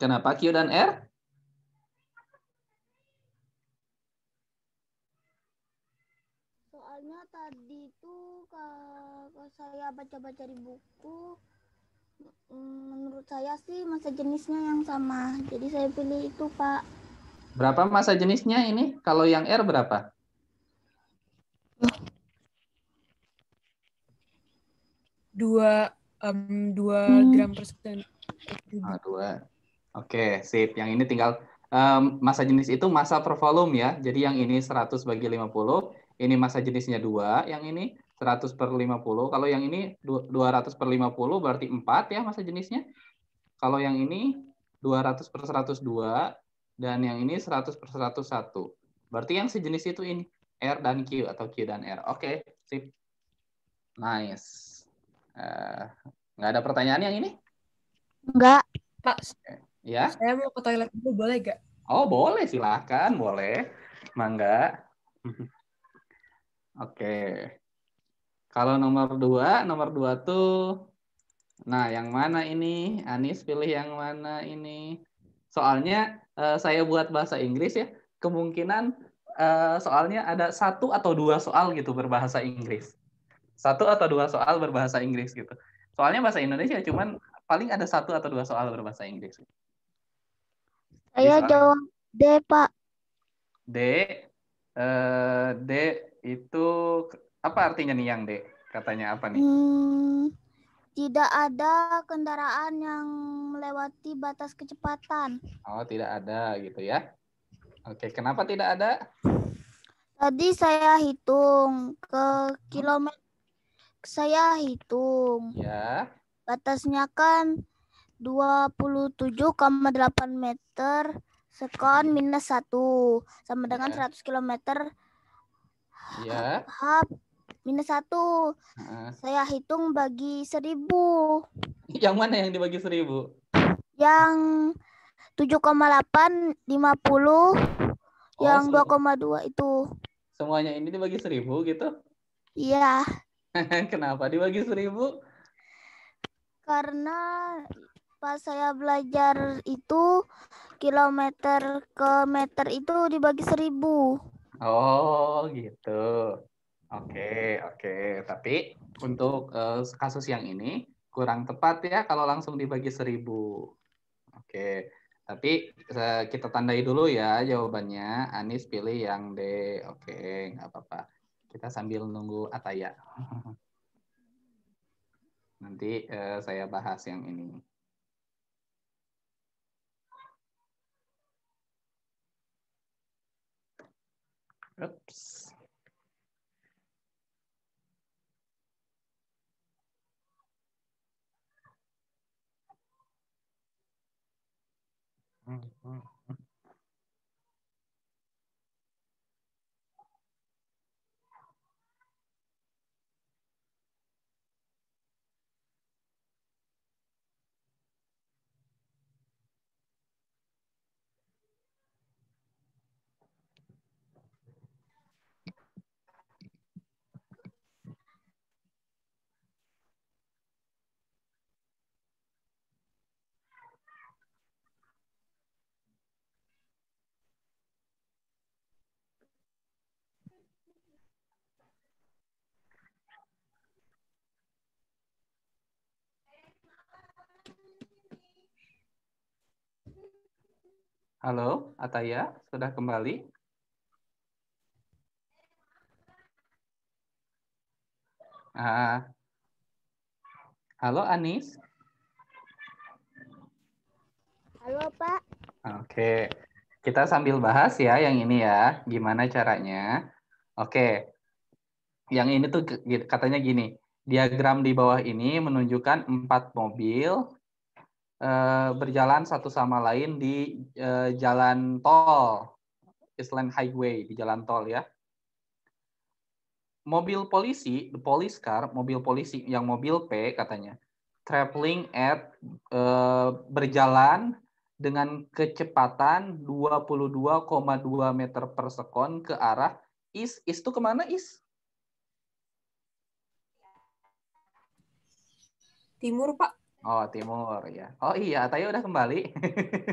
Kenapa Q dan R? Soalnya tadi itu kalau saya baca-baca di buku, mm, menurut saya sih masa jenisnya yang sama. Jadi saya pilih itu, Pak. Berapa masa jenisnya ini? Kalau yang R berapa? Dua um, dua Hmm. gram per. Ah, dua. Oke, sip. Yang ini tinggal em, masa jenis itu masa per volume ya. Jadi yang ini 100 bagi 50, ini masa jenisnya 2, yang ini 100 per 50. Kalau yang ini du- 200 per 50 berarti 4 ya masa jenisnya. Kalau yang ini 200 per 102 dan yang ini 100 per 101. Berarti yang sejenis itu ini R dan Q atau Q dan R. Oke, sip. Nice. Eh, nggak ada pertanyaan yang ini? Enggak. Pak, Ya? saya mau ke toilet dulu boleh gak? Oh boleh silahkan boleh. Mangga. Oke. Kalau nomor dua nomor dua tuh nah yang mana ini? Anis pilih yang mana ini? Soalnya eh, saya buat bahasa Inggris ya kemungkinan eh, soalnya ada satu atau dua soal gitu berbahasa Inggris. Satu atau dua soal berbahasa Inggris gitu. Soalnya bahasa Indonesia cuman paling ada satu atau dua soal berbahasa Inggris Saya jawab D, Pak. D, eh, D itu apa artinya nih yang D? Katanya apa nih? Hmm, tidak ada kendaraan yang melewati batas kecepatan. Oh, tidak ada gitu ya. Oke, kenapa tidak ada? Tadi saya hitung ke kilometer. Saya hitung. Ya, Batasnya kan 27,8 meter sekon minus 1 sama dengan Ya. 100 km ya. H minus 1. Heeh. Saya hitung bagi 1000. Yang mana yang dibagi seribu? Yang 7,8 50 Oh, yang semu- 2,2 itu. semuanya ini dibagi seribu gitu? Iya, Kenapa dibagi seribu? Karena pas saya belajar itu kilometer ke meter itu dibagi 1000. Oh, gitu. Oke, oke. Tapi untuk eh, kasus yang ini kurang tepat ya kalau langsung dibagi seribu. Oke, tapi eh, kita tandai dulu ya jawabannya. Anis pilih yang D. Oke, nggak apa-apa. Kita sambil nunggu Ataya. Nanti eh, saya bahas yang ini. Ups. Halo, Ataya, sudah kembali? Ah, halo Anis. Halo, Pak. Oke, kita sambil bahas ya yang ini ya, gimana caranya. Oke, yang ini tuh katanya gini, diagram di bawah ini menunjukkan empat mobil berjalan satu sama lain di eh, jalan tol, Island Highway di jalan tol ya. Mobil polisi, the police car, mobil polisi yang mobil P katanya, traveling at eh, berjalan dengan kecepatan 22,2 meter per sekon ke arah is. Is itu ke mana is? Timur, Pak. Oh, timur ya. Oh iya, Ataya udah kembali.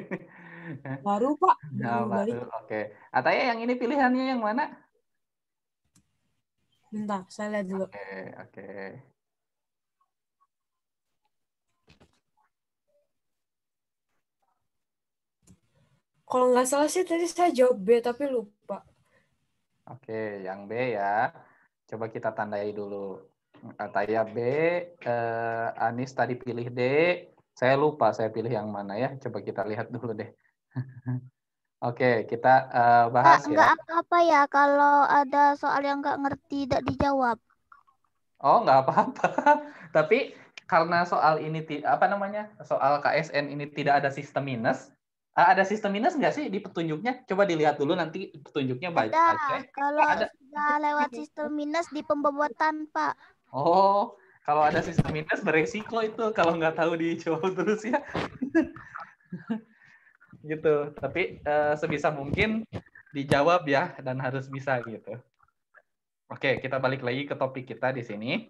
Baru Pak. Nah, Baru. Oke. Ataya yang ini pilihannya yang mana? Bentar, saya lihat dulu. Oke, oke. Kalau nggak salah sih tadi saya jawab B tapi lupa. Oke, yang B ya. Coba kita tandai dulu. Ataya B, eh, Anis tadi pilih D. Saya lupa saya pilih yang mana ya. Coba kita lihat dulu deh. Oke, kita eh, bahas ya. nggak apa-apa ya kalau ada soal yang nggak ngerti tidak dijawab. Oh, nggak apa-apa. Tapi karena soal ini apa namanya? Soal KSN ini tidak ada sistem minus. Ada sistem minus nggak sih di petunjuknya? Coba dilihat dulu nanti petunjuknya baik Ada. aja. Kalau Ada. sudah lewat sistem minus di pembobotan, Pak. Oh, kalau ada sistem minus beresiko itu kalau nggak tahu dijawab terus ya. gitu. Tapi eh, sebisa mungkin dijawab ya dan harus bisa gitu. Oke, kita balik lagi ke topik kita di sini.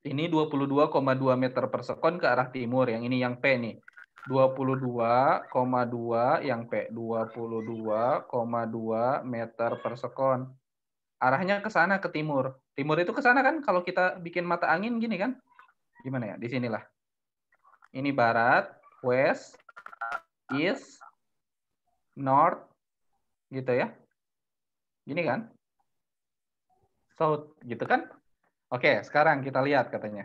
Ini 22,2 meter per sekon ke arah timur. Yang ini yang P nih. 22,2 yang P. 22,2 meter per sekon. Arahnya ke sana ke timur. Timur itu ke sana kan kalau kita bikin mata angin gini kan? Gimana ya? Di sinilah. Ini barat, west, east, north gitu ya. Gini kan? South gitu kan? Oke, sekarang kita lihat katanya.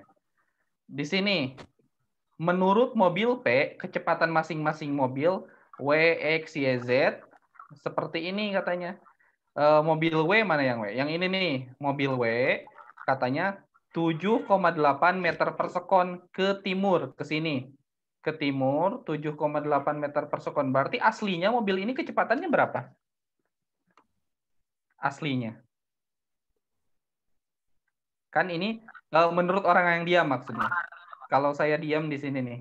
Di sini menurut mobil P, kecepatan masing-masing mobil W, X, Y, Z seperti ini katanya. Eh, mobil W mana yang W? Yang ini nih, mobil W katanya 7,8 meter per sekon ke timur, ke sini. Ke timur 7,8 meter per sekon. Berarti aslinya mobil ini kecepatannya berapa? Aslinya. Kan ini eh, menurut orang yang diam maksudnya. Kalau saya diam di sini nih.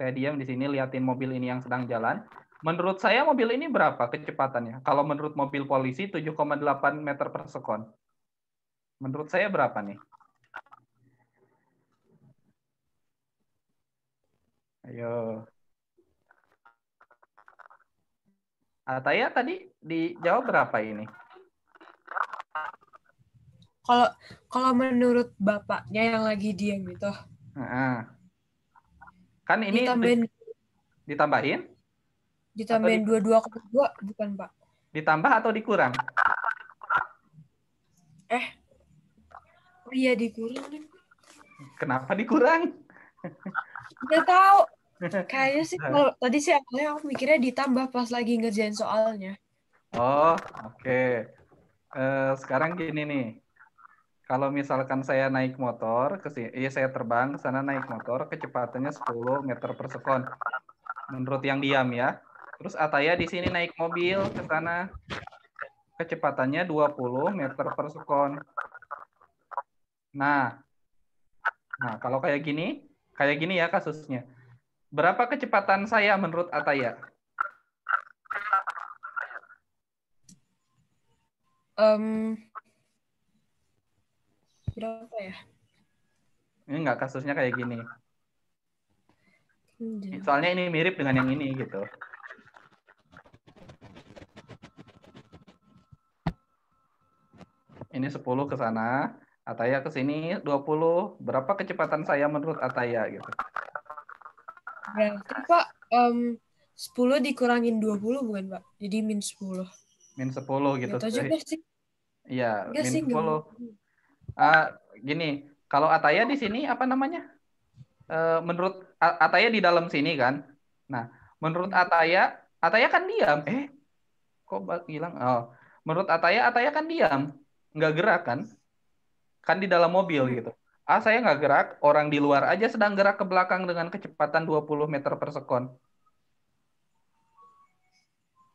Saya diam di sini liatin mobil ini yang sedang jalan. Menurut saya mobil ini berapa kecepatannya? Kalau menurut mobil polisi 7,8 meter per sekon. Menurut saya berapa nih? Ayo. Ataya tadi dijawab berapa ini? Kalau kalau menurut bapaknya yang lagi diam itu Nah, Kan ini ditambahin ditambahin, ditambahin dua dua dua bukan Pak? ditambah atau dikurang? Oh iya dikurangin. Kenapa dikurang? Nggak tahu. Kayaknya sih kalau tadi sih awalnya aku mikirnya ditambah pas lagi ngerjain soalnya. Oh, oke. Eh, sekarang gini nih. Kalau misalkan saya naik motor ke sini, iya saya terbang ke sana naik motor, kecepatannya 10 meter per sekon. Menurut yang diam ya. Terus Ataya di sini naik mobil ke sana, kecepatannya 20 meter per sekon. Nah, nah kalau kayak gini, kayak gini ya kasusnya. Berapa kecepatan saya menurut Ataya? Em, berapa ya? Ini enggak kasusnya kayak gini. Soalnya ini mirip dengan yang ini gitu. Ini 10 ke sana, Ataya ke sini 20. Berapa kecepatan saya menurut Ataya gitu? Berarti Pak em, 10 dikurangin 20 bukan Pak? Jadi min 10. Min 10 gitu. Tahu juga sih. Iya, min sih, 10. nggak. Ah, gini, kalau Ataya di sini apa namanya? Eh, menurut Ataya di dalam sini kan. Nah, menurut Ataya, Ataya kan diam. Eh, kok hilang? Oh, menurut Ataya, Ataya kan diam, nggak gerak kan? Kan di dalam mobil gitu. Ah, saya nggak gerak. Orang di luar aja sedang gerak ke belakang dengan kecepatan 20 meter per sekon.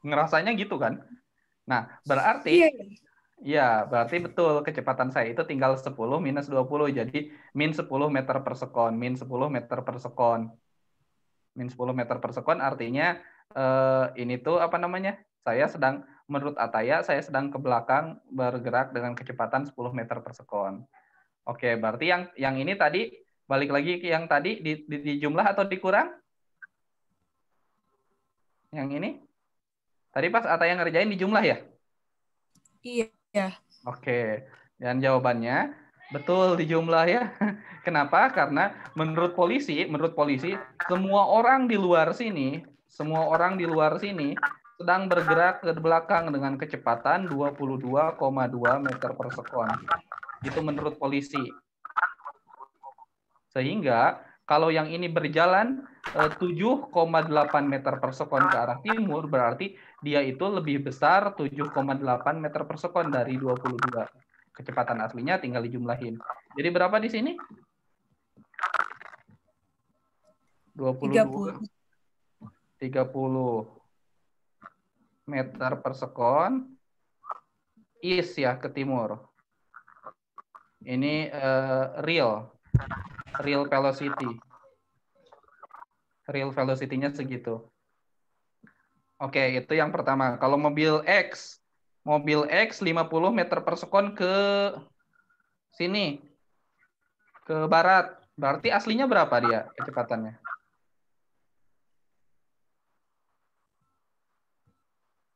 Ngerasanya gitu kan? Nah, berarti Iya. Iya, berarti betul kecepatan saya itu tinggal 10 minus 20. Jadi min 10 meter per sekon. Min 10 meter per sekon. Min 10 meter per sekon artinya eh, ini tuh apa namanya? Saya sedang, menurut Ataya, saya sedang ke belakang bergerak dengan kecepatan 10 meter per sekon. Oke, berarti yang yang ini tadi Balik lagi ke yang tadi di, di, di jumlah atau dikurang? Yang ini? Tadi pas Ataya ngerjain di jumlah ya? Iya. Oke. Dan jawabannya betul di jumlah ya. Kenapa? Karena menurut polisi, menurut polisi semua orang di luar sini, semua orang di luar sini sedang bergerak ke belakang dengan kecepatan 22,2 meter per sekon. Itu menurut polisi. Sehingga kalau yang ini berjalan 7,8 eh, meter per sekon ke arah timur, berarti dia itu lebih besar 7,8 meter per sekon dari 22. Kecepatan aslinya tinggal dijumlahin. Jadi berapa di sini? 22. 30. 30 meter per sekon. East ya ke timur. Ini uh, real real velocity. Real velocity-nya segitu. Oke, itu yang pertama. Kalau mobil X, mobil X 50 meter per sekon ke sini. Ke barat. Berarti aslinya berapa dia kecepatannya?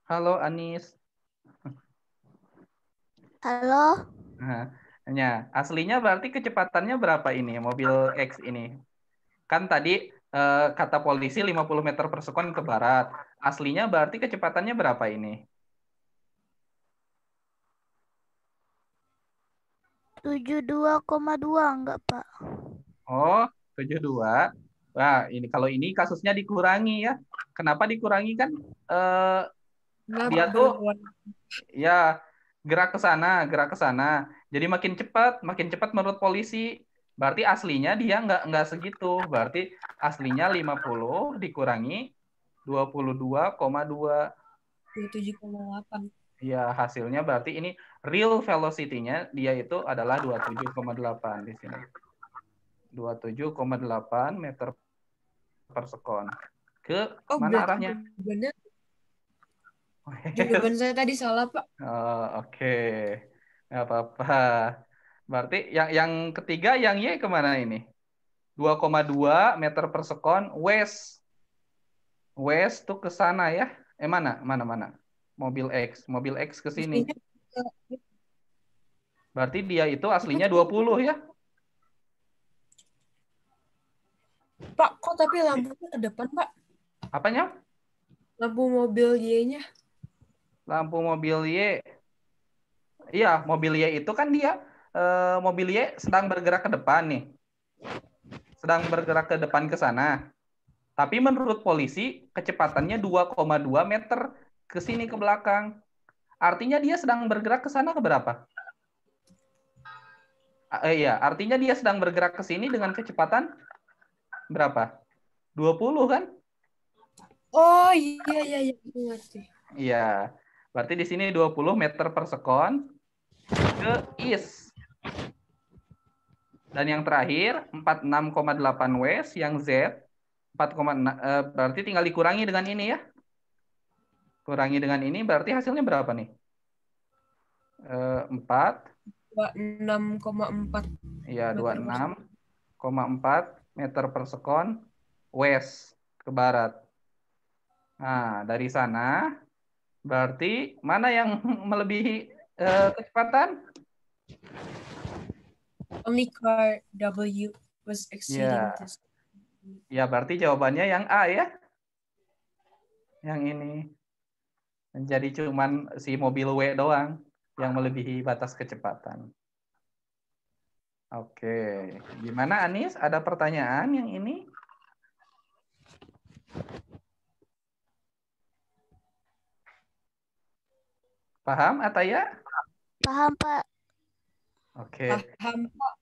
Halo Anis. Halo. Nah, Ya, aslinya berarti kecepatannya berapa ini mobil X ini? Kan tadi eh, kata polisi 50 meter per sekon ke barat. Aslinya berarti kecepatannya berapa ini? 72,2 enggak, Pak? Oh, 72. Wah, ini kalau ini kasusnya dikurangi ya. Kenapa dikurangi kan? Eh, dia tuh ya gerak ke sana, gerak ke sana. Jadi makin cepat, makin cepat menurut polisi. Berarti aslinya dia nggak nggak segitu. Berarti aslinya 50 dikurangi 22,2. 27,8. Iya, hasilnya berarti ini real velocity-nya dia itu adalah 27,8 di sini. 27,8 meter per sekon. Ke oh, mana arahnya? Benar Jawaban saya tadi salah, Pak. Oh, oke. Okay. Nggak apa-apa. Berarti yang yang ketiga yang Y ke mana ini? 2,2 meter per sekon west. West tuh ke sana ya. Eh mana? Mana mana? Mobil X. Mobil X ke sini. Berarti dia itu aslinya 20 ya? Pak, kok tapi lampunya ke depan, Pak? Apanya? Lampu mobil Y-nya lampu mobil Y. Iya, mobil Y itu kan dia eh, mobil Y sedang bergerak ke depan nih. Sedang bergerak ke depan ke sana. Tapi menurut polisi kecepatannya 2,2 meter ke sini ke belakang. Artinya dia sedang bergerak ke sana ke berapa? Eh, iya, artinya dia sedang bergerak ke sini dengan kecepatan berapa? 20 kan? Oh iya iya iya Iya. Berarti di sini 20 meter per sekon ke east. Dan yang terakhir 46,8 west yang z 4, eh, berarti tinggal dikurangi dengan ini ya. Kurangi dengan ini berarti hasilnya berapa nih? Eh, 4 26,4. Iya, 26,4 meter per sekon west ke barat. Nah, dari sana Berarti mana yang melebihi uh, kecepatan? Only car W was exceeding ya. this. Ya, berarti jawabannya yang A ya. Yang ini. Menjadi cuman si mobil W doang yang melebihi batas kecepatan. Oke. Gimana Anis? Ada pertanyaan yang ini? Paham Ataya? Paham Pak. Oke. Paham Pak.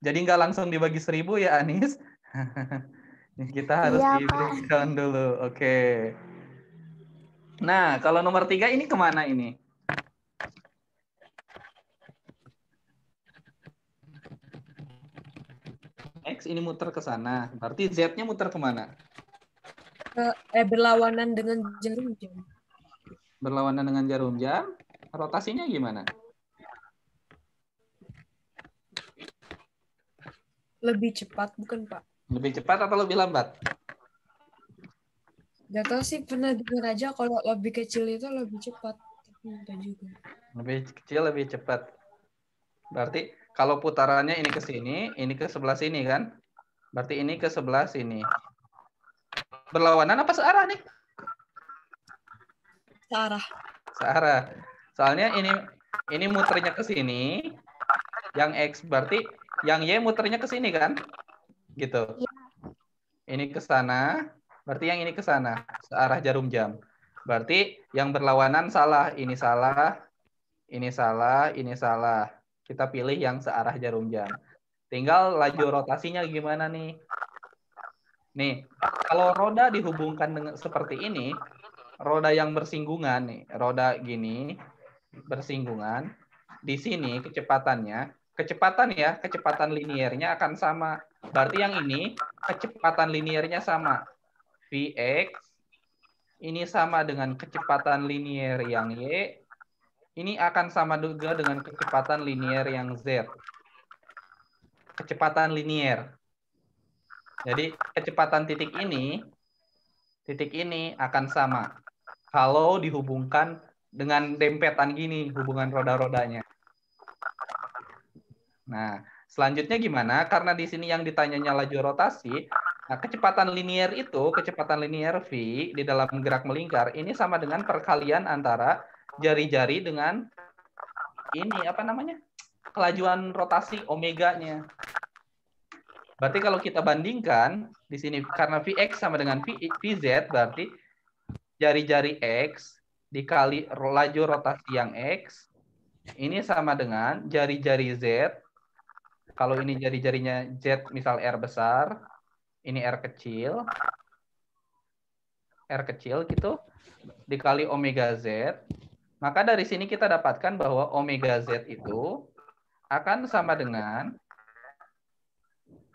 Jadi nggak langsung dibagi seribu ya Anis? Kita harus iya, di breakdown dulu. Oke. Nah, kalau nomor tiga ini ke mana ini? X ini muter ke sana. Berarti Z-nya muter ke mana? Eh, berlawanan dengan jarum jam berlawanan dengan jarum jam, rotasinya gimana? lebih cepat bukan Pak? Lebih cepat atau lebih lambat? Gak tau sih pernah dengar aja kalau lebih kecil itu lebih cepat. Juga. Lebih kecil, lebih cepat. Berarti kalau putarannya ini ke sini, ini ke sebelah sini kan? Berarti ini ke sebelah sini. Berlawanan apa searah nih? Searah. Searah. Soalnya ini ini muternya ke sini, yang X berarti yang Y muternya ke sini kan? Gitu. Iya. Ini ke sana, berarti yang ini ke sana, searah jarum jam. Berarti yang berlawanan salah, ini salah, ini salah, ini salah. Kita pilih yang searah jarum jam. Tinggal laju rotasinya gimana nih? Nih, kalau roda dihubungkan dengan seperti ini, roda yang bersinggungan nih, roda gini bersinggungan, di sini kecepatannya, kecepatan ya, kecepatan liniernya akan sama. Berarti yang ini kecepatan liniernya sama. Vx ini sama dengan kecepatan linier yang Y. Ini akan sama juga dengan kecepatan linier yang Z. Kecepatan linier. Jadi kecepatan titik ini, titik ini akan sama. Kalau dihubungkan dengan dempetan gini, hubungan roda-rodanya. Nah, selanjutnya gimana? Karena di sini yang ditanyanya laju rotasi, nah kecepatan linier itu, kecepatan linier V di dalam gerak melingkar, ini sama dengan perkalian antara jari-jari dengan ini apa namanya? kelajuan rotasi omeganya. Berarti kalau kita bandingkan di sini karena Vx sama dengan v, Vz berarti jari-jari X dikali laju rotasi yang X ini sama dengan jari-jari Z. Kalau ini jari-jarinya Z misal R besar, ini R kecil. R kecil gitu dikali omega Z. Maka dari sini kita dapatkan bahwa omega Z itu akan sama dengan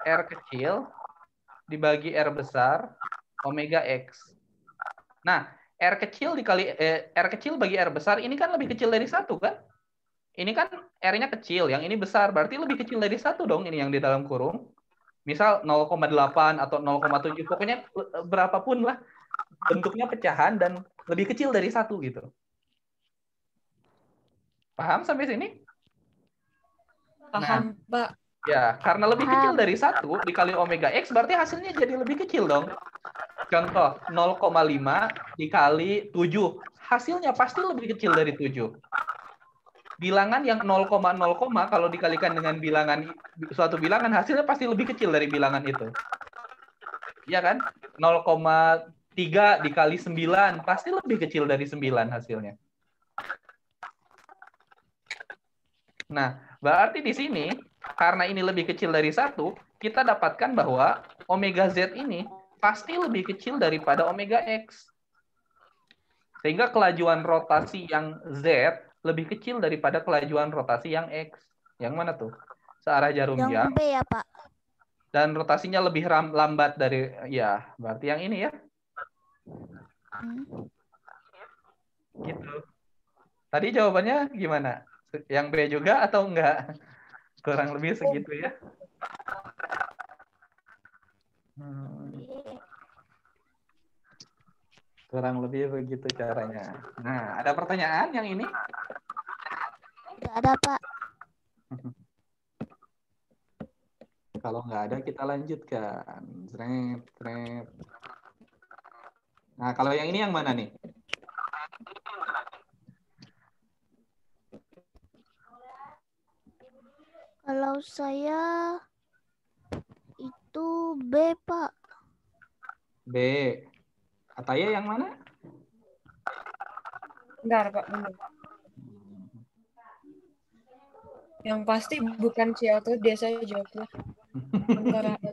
R kecil dibagi R besar omega X. Nah, R kecil dikali eh, R kecil bagi R besar ini kan lebih kecil dari satu kan? Ini kan R-nya kecil, yang ini besar, berarti lebih kecil dari satu dong ini yang di dalam kurung. Misal 0,8 atau 0,7, pokoknya eh, berapapun lah bentuknya pecahan dan lebih kecil dari satu gitu. Paham sampai sini? Paham, Pak. Ya, karena lebih Paham. kecil dari satu dikali omega x berarti hasilnya jadi lebih kecil dong. Contoh 0,5 dikali 7. Hasilnya pasti lebih kecil dari 7. Bilangan yang 0,0, kalau dikalikan dengan bilangan suatu bilangan hasilnya pasti lebih kecil dari bilangan itu. Iya kan? 0,3 dikali 9 pasti lebih kecil dari 9 hasilnya. Nah, berarti di sini karena ini lebih kecil dari satu, kita dapatkan bahwa omega z ini pasti lebih kecil daripada omega x. Sehingga kelajuan rotasi yang z lebih kecil daripada kelajuan rotasi yang x. Yang mana tuh? Searah jarum Yang jam. B ya, Pak. Dan rotasinya lebih ram- lambat dari, ya, berarti yang ini ya. Hmm. Gitu. Tadi jawabannya gimana? Yang B juga atau enggak? Kurang lebih segitu ya. Hmm, kurang lebih begitu caranya. Nah, ada pertanyaan yang ini? Tidak ada, Pak. Kalau nggak ada, kita lanjutkan. Sret, sret. Nah, kalau yang ini yang mana nih? Kalau saya itu B, Pak. B. Ataya yang mana? Bentar, Pak. Bentar. Yang pasti bukan si auto, dia saya jawabnya. Antara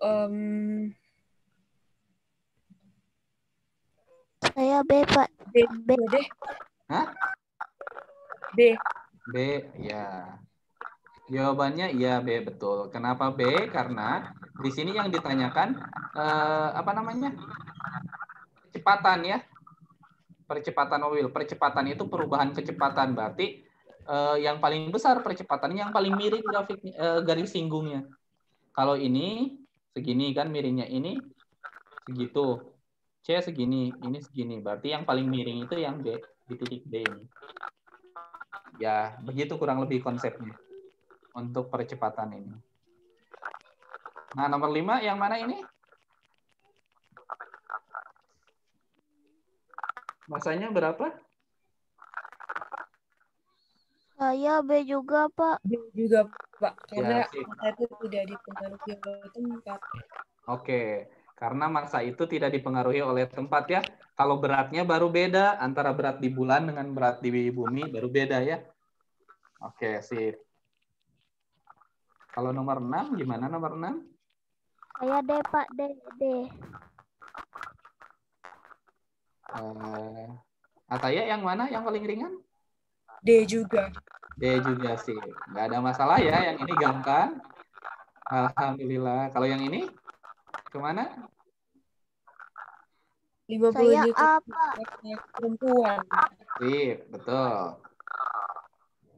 Em, Saya B, Pak. B, B deh. Hah? B. B, ya. Jawabannya iya B betul. Kenapa B? Karena di sini yang ditanyakan eh, apa namanya? Kecepatan ya. Percepatan mobil. Percepatan itu perubahan kecepatan berarti eh, yang paling besar percepatannya yang paling miring grafik eh, garis singgungnya. Kalau ini segini kan miringnya ini segitu. C segini, ini segini. Berarti yang paling miring itu yang B di titik D ini. Ya, begitu kurang lebih konsepnya untuk percepatan ini. Nah, nomor 5 yang mana ini? Masanya berapa? Saya B juga, Pak. B juga, Pak. Karena Ya, sip. masa itu tidak dipengaruhi oleh tempat. Oke, karena masa itu tidak dipengaruhi oleh tempat ya. Kalau beratnya baru beda antara berat di bulan dengan berat di bumi baru beda ya. Oke, sip. Kalau nomor 6 gimana nomor 6? Saya D, Pak. D, D. Eh, Ataya yang mana yang paling ringan? D juga. D juga sih. Nggak ada masalah ya, yang ini gampang. Alhamdulillah. Kalau yang ini ke mana? 50 Saya juta A, Pak. anak perempuan. Sip, betul.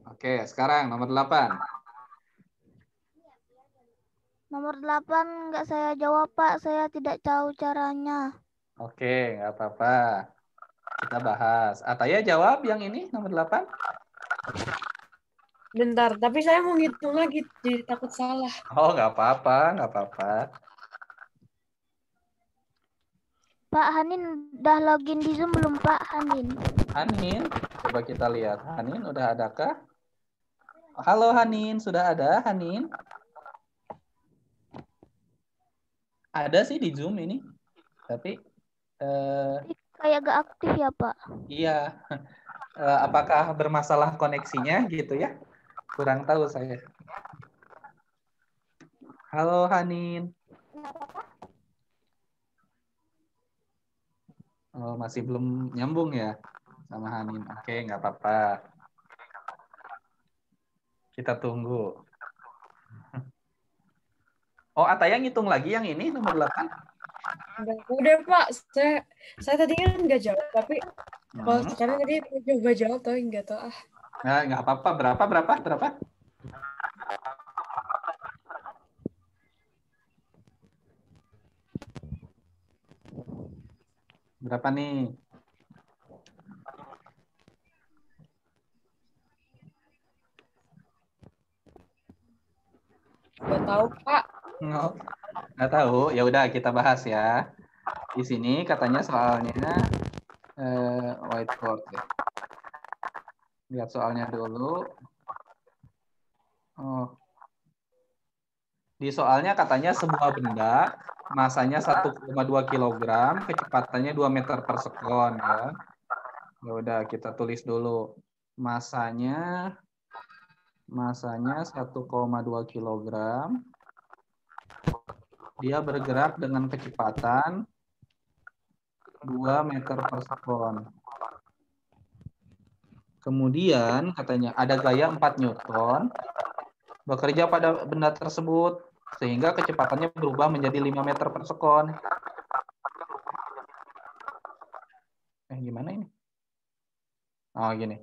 Oke, sekarang nomor 8. Nomor 8 nggak saya jawab, Pak. Saya tidak tahu caranya. Oke, nggak apa-apa. Kita bahas. Ataya jawab yang ini nomor 8. Bentar, tapi saya mau ngitung lagi, jadi takut salah. Oh, nggak apa-apa, nggak apa-apa. Pak Hanin udah login di Zoom belum, Pak Hanin? Hanin, coba kita lihat. Hanin udah adakah? Halo Hanin, sudah ada Hanin? Ada sih di Zoom ini. Tapi eh, Kayak gak aktif ya, Pak. iya. Eh, apakah bermasalah koneksinya gitu ya? Kurang tahu saya. Halo Hanin. Oh, masih belum nyambung ya sama Hanin. Oke, nggak apa-apa. Kita tunggu. Oh, Ataya ngitung lagi yang ini nomor 8? Enggak, udah Pak, saya saya tadi kan nggak jawab, tapi kalau Hmm. sekarang tadi coba jawab tapi nggak tahu ah. Nah, nggak apa-apa. Berapa, berapa, berapa? Berapa nih? Nggak tahu Pak. Nggak tahu. Ya udah kita bahas ya. Di sini katanya soalnya eh, whiteboard ya. Lihat soalnya dulu. Oh. Di soalnya katanya sebuah benda masanya 1,2 kg, kecepatannya 2 meter per sekon ya. Ya udah kita tulis dulu. Masanya masanya 1,2 kg. Dia bergerak dengan kecepatan 2 meter per sekon. Kemudian katanya ada gaya 4 Newton bekerja pada benda tersebut sehingga kecepatannya berubah menjadi 5 meter per sekon. Eh gimana ini? Oh gini.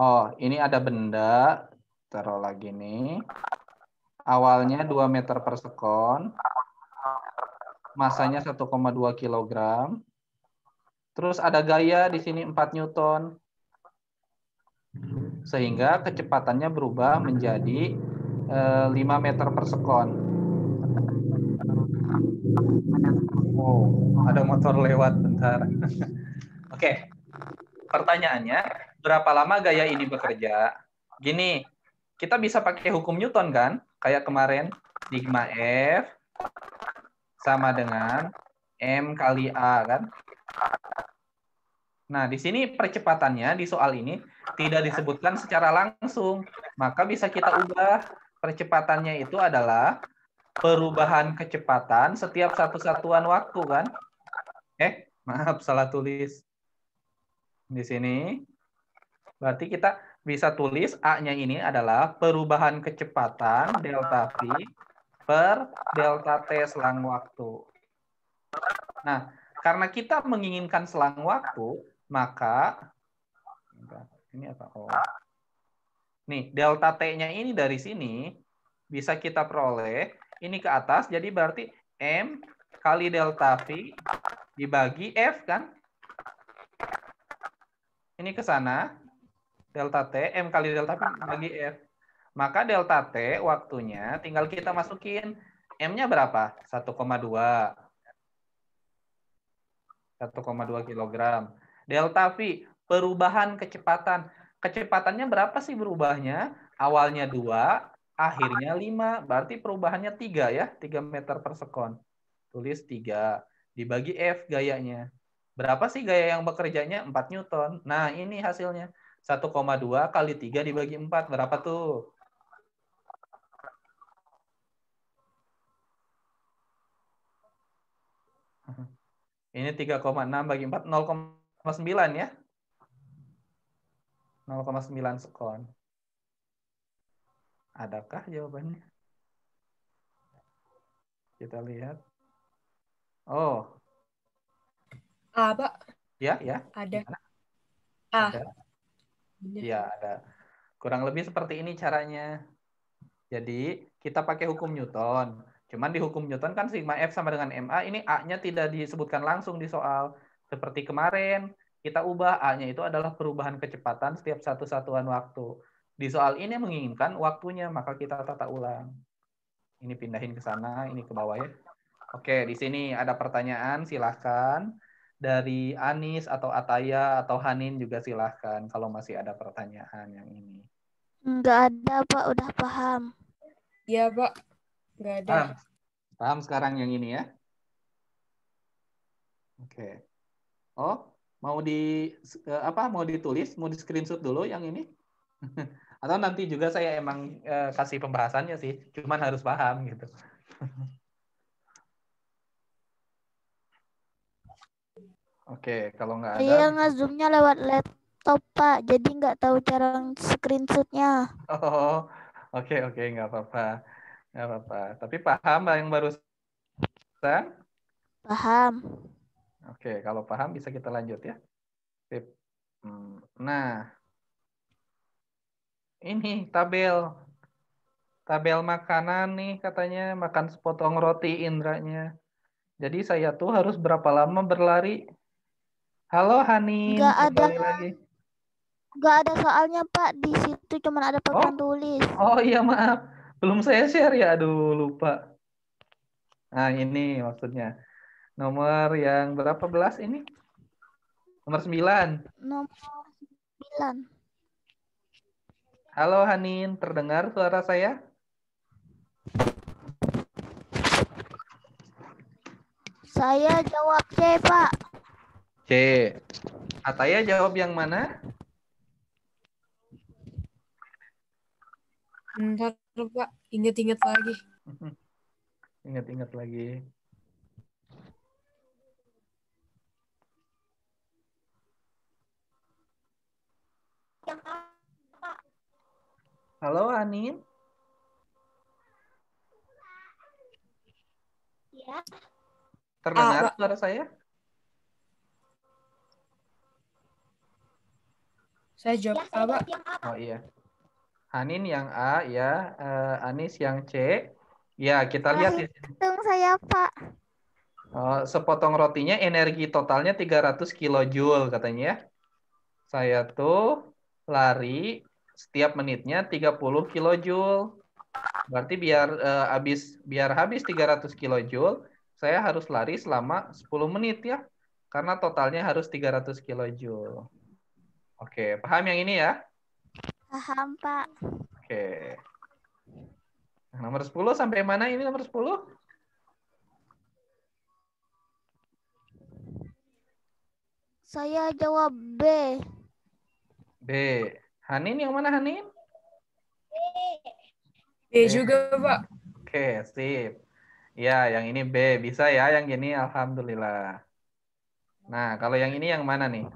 Oh ini ada benda taruh lagi nih. Awalnya 2 meter per sekon. Masanya 1,2 kg. Terus ada gaya di sini 4 Newton. Sehingga kecepatannya berubah menjadi eh, 5 meter per sekon. Oh, ada motor lewat bentar. Oke. Pertanyaannya, berapa lama gaya ini bekerja? Gini, kita bisa pakai hukum Newton kan? Kayak kemarin, sigma F sama dengan M kali A kan? Nah, di sini percepatannya di soal ini tidak disebutkan secara langsung. Maka bisa kita ubah percepatannya itu adalah perubahan kecepatan setiap satu satuan waktu kan? Eh, maaf salah tulis. Di sini berarti kita bisa tulis A-nya ini adalah perubahan kecepatan delta V per delta T selang waktu. Nah, karena kita menginginkan selang waktu, maka ini apa? Oh. Nih, delta T-nya ini dari sini bisa kita peroleh ini ke atas jadi berarti M kali delta V dibagi F kan? Ini ke sana delta T M kali delta V bagi F. Maka delta T waktunya tinggal kita masukin M-nya berapa? 1,2. 1,2 kilogram. Delta V perubahan kecepatan Kecepatannya berapa sih berubahnya? Awalnya 2, akhirnya 5. Berarti perubahannya 3 ya, 3 meter per sekon. Tulis 3. Dibagi F gayanya. Berapa sih gaya yang bekerjanya? 4 Newton. Nah, ini hasilnya. 1,2 kali 3 dibagi 4. Berapa tuh? Ini 3,6 bagi 4, 0,9 ya. 0,9 sekon. Adakah jawabannya? Kita lihat. Oh. A, Pak. Ya, ya. Ada. Gimana? A. Ada. Iya, ada. Kurang lebih seperti ini caranya. Jadi, kita pakai hukum Newton. Cuman di hukum Newton kan sigma F sama dengan MA, ini A-nya tidak disebutkan langsung di soal. Seperti kemarin, kita ubah A-nya itu adalah perubahan kecepatan setiap satu satuan waktu. Di soal ini menginginkan waktunya, maka kita tata ulang. Ini pindahin ke sana, ini ke bawah ya. Oke, di sini ada pertanyaan, silahkan. Dari Anis atau Ataya atau Hanin juga silahkan kalau masih ada pertanyaan yang ini. Enggak ada, Pak. Udah paham. Iya, Pak. Nggak ada. Paham? Paham sekarang yang ini ya? Oke. Oh, mau di eh, apa mau ditulis mau di screenshot dulu yang ini atau nanti juga saya emang eh, kasih pembahasannya sih cuman harus paham gitu Oke, kalau nggak ada. Iya, nge-zoomnya lewat laptop, Pak. Jadi nggak tahu cara screenshotnya. Oh, oke oke nggak apa-apa, nggak apa-apa. Tapi paham yang barusan? Paham. Oke, kalau paham bisa kita lanjut ya. Sip. Hmm, Nah, ini tabel. Tabel makanan nih katanya makan sepotong roti indranya. Jadi saya tuh harus berapa lama berlari? Halo Hanin, Nggak ada. lagi. Nggak ada soalnya, Pak. Di situ cuma ada papan tulis. Oh iya maaf, belum saya share ya, aduh lupa. Nah ini maksudnya. Nomor yang berapa belas ini? Nomor 9. Nomor 9. Halo Hanin, terdengar suara saya? Saya jawab C, Pak. C. Ataya jawab yang mana? Bentar, Pak. Ingat-ingat lagi. Ingat-ingat lagi. Halo Hanin, Ya. terdengar Pak. suara saya? Saya Ya, jawab saya A, Pak. jawab yang A. Oh iya. Hanin yang A ya, Eh, Anis yang C. Ya, kita lihat di. Hitung saya, Pak. Oh, sepotong rotinya energi totalnya 300 kilojoule katanya ya. Saya tuh lari setiap menitnya 30 kilojoule. Berarti biar eh, habis biar habis 300 kilojoule, saya harus lari selama 10 menit ya. Karena totalnya harus 300 kilojoule. Oke, paham yang ini ya? Paham, Pak. Oke. Nah, nomor 10 sampai mana ini nomor 10? Saya jawab B. B. Hanin yang mana Hanin? B juga, Pak. Oke, sip. Ya, yang ini B. Bisa ya yang ini Alhamdulillah. Nah, kalau yang ini yang mana nih?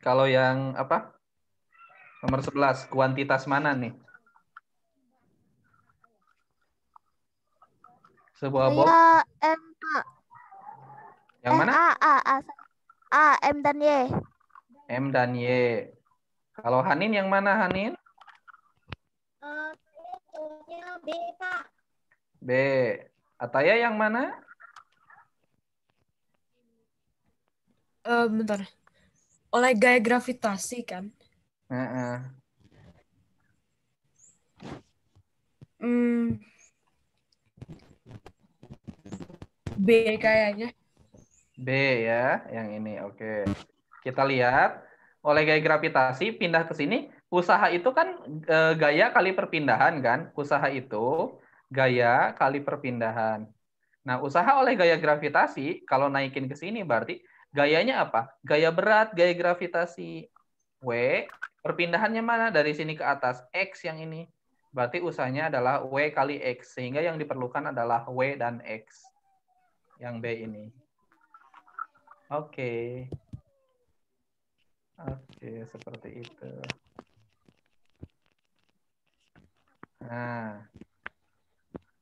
Kalau yang apa? Nomor 11, kuantitas mana nih? Sebuah box Saya M, yang eh, mana? A, A, A. A, M dan Y. M dan Y. Kalau Hanin yang mana Hanin? Uh, B, Pak. B. Ataya yang mana? Uh, bentar. Oleh gaya gravitasi kan? Uh -uh. Hmm. B kayaknya. B ya, yang ini. Oke. Kita lihat oleh gaya gravitasi pindah ke sini, usaha itu kan e, gaya kali perpindahan kan? Usaha itu gaya kali perpindahan. Nah, usaha oleh gaya gravitasi kalau naikin ke sini berarti gayanya apa? Gaya berat, gaya gravitasi. W, perpindahannya mana? Dari sini ke atas. X yang ini. Berarti usahanya adalah W kali X. Sehingga yang diperlukan adalah W dan X. Yang B ini. Oke. Oke, seperti itu. Nah.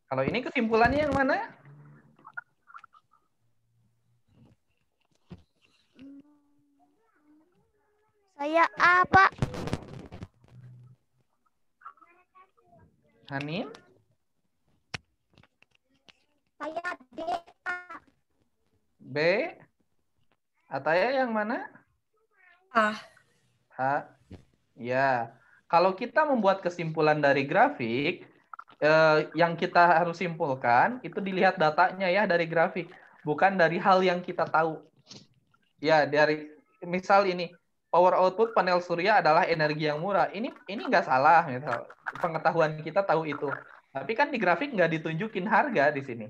Kalau ini kesimpulannya yang mana? Saya A, Pak. Hanin? Saya B, Pak. B? Ataya yang mana? A. A. Ya. Kalau kita membuat kesimpulan dari grafik, eh, yang kita harus simpulkan itu dilihat datanya ya dari grafik, bukan dari hal yang kita tahu. Ya, dari misal ini power output panel surya adalah energi yang murah. Ini ini nggak salah, misal pengetahuan kita tahu itu. Tapi kan di grafik nggak ditunjukin harga di sini.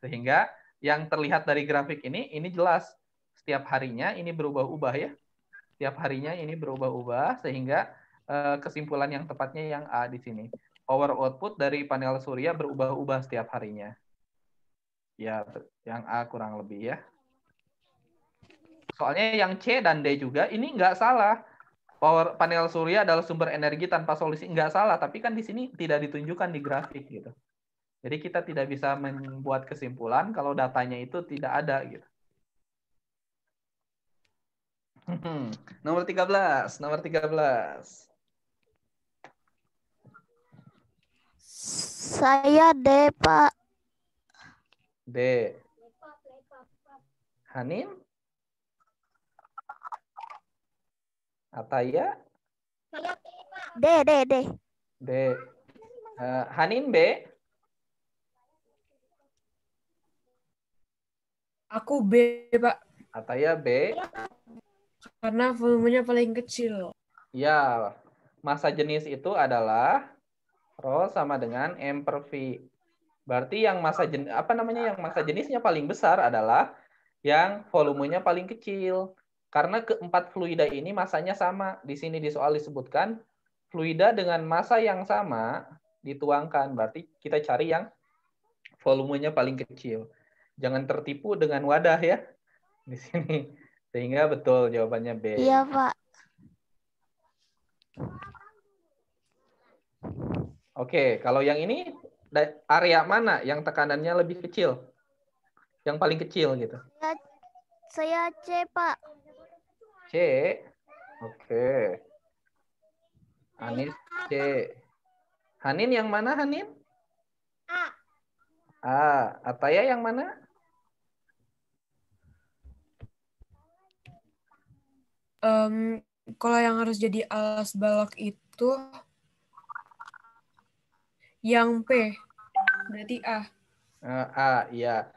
Sehingga yang terlihat dari grafik ini, ini jelas setiap harinya ini berubah-ubah ya. Setiap harinya ini berubah-ubah sehingga eh, kesimpulan yang tepatnya yang A di sini. Power output dari panel surya berubah-ubah setiap harinya. Ya, yang A kurang lebih ya. Soalnya yang C dan D juga ini nggak salah. Power panel surya adalah sumber energi tanpa solusi nggak salah, tapi kan di sini tidak ditunjukkan di grafik gitu. Jadi kita tidak bisa membuat kesimpulan kalau datanya itu tidak ada gitu. nomor 13, nomor 13. Saya D, Pak. D. Hanin? Ataya? D, D, D. D. Uh, Hanin B? Aku B, Pak. Ataya B? Karena volumenya paling kecil. Ya, masa jenis itu adalah Rho sama dengan M per V. Berarti yang masa jenis apa namanya yang masa jenisnya paling besar adalah yang volumenya paling kecil. Karena keempat fluida ini masanya sama. Di sini di soal disebutkan fluida dengan massa yang sama dituangkan. Berarti kita cari yang volumenya paling kecil. Jangan tertipu dengan wadah ya. Di sini. Sehingga betul jawabannya B. Iya, Pak. Oke, kalau yang ini area mana yang tekanannya lebih kecil? Yang paling kecil gitu. Saya, saya C, Pak. C. Oke. Anis C. Hanin yang mana, Hanin? A. A. Ataya yang mana? Um, kalau yang harus jadi alas balok itu yang P. Berarti A. Uh, A, iya.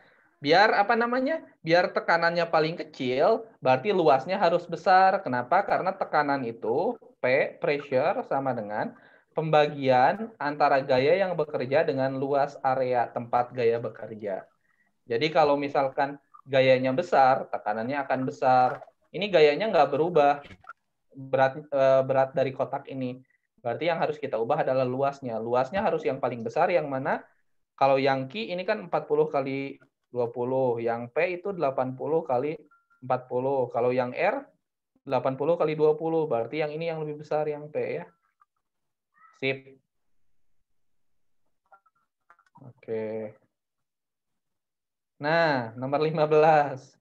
Biar apa namanya? Biar tekanannya paling kecil, berarti luasnya harus besar. Kenapa? Karena tekanan itu P, pressure sama dengan pembagian antara gaya yang bekerja dengan luas area tempat gaya bekerja. Jadi kalau misalkan gayanya besar, tekanannya akan besar. Ini gayanya nggak berubah berat eh, berat dari kotak ini. Berarti yang harus kita ubah adalah luasnya. Luasnya harus yang paling besar yang mana kalau yang Q ini kan 40 kali 20, yang P itu 80 kali 40. Kalau yang R 80 kali 20, berarti yang ini yang lebih besar yang P ya. Sip. Oke. Nah, nomor 15.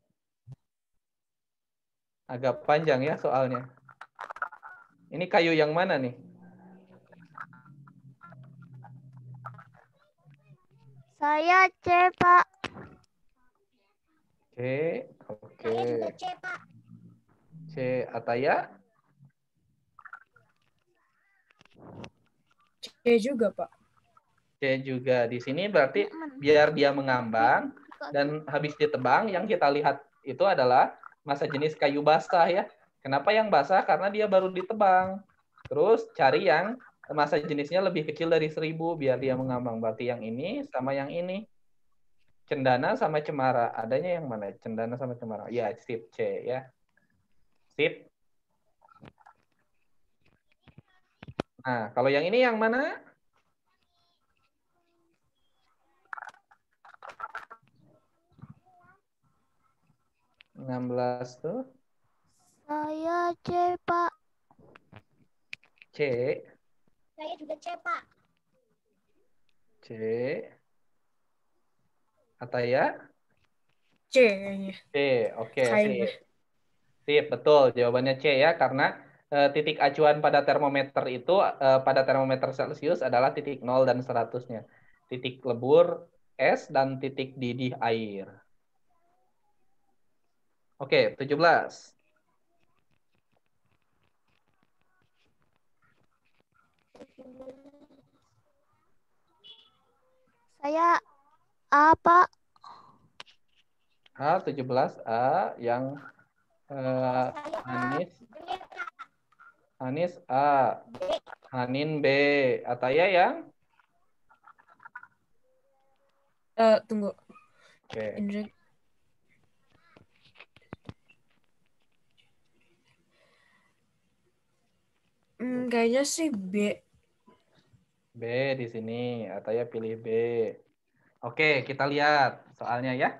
Agak panjang ya soalnya. Ini kayu yang mana nih? Saya C, Pak. C. Oke. C. Ataya? C juga, Pak. C juga. Di sini berarti biar dia mengambang dan habis ditebang, yang kita lihat itu adalah masa jenis kayu basah ya. Kenapa yang basah? Karena dia baru ditebang. Terus cari yang masa jenisnya lebih kecil dari seribu biar dia mengambang. Berarti yang ini sama yang ini. Cendana sama cemara. Adanya yang mana? Cendana sama cemara. Ya, sip C ya. Sip. Nah, kalau yang ini yang mana? Enam belas tuh. Saya C, Pak. C. Saya juga C, Pak. C. Ataya? C kayaknya. C. Oke, Kayaknya. sip. Sip, betul. Jawabannya C ya, karena eh, titik acuan pada termometer itu, eh, pada termometer Celcius adalah titik 0 dan 100-nya. Titik lebur es dan titik didih air. Oke, 17. Saya A, Pak. A, 17. A, yang eh, Anis. Anis A. Hanin B. Ataya yang? Eh, tunggu. Oke. Indra. Hmm, kayaknya sih B. B di sini. Ataya pilih B. Oke, kita lihat soalnya ya.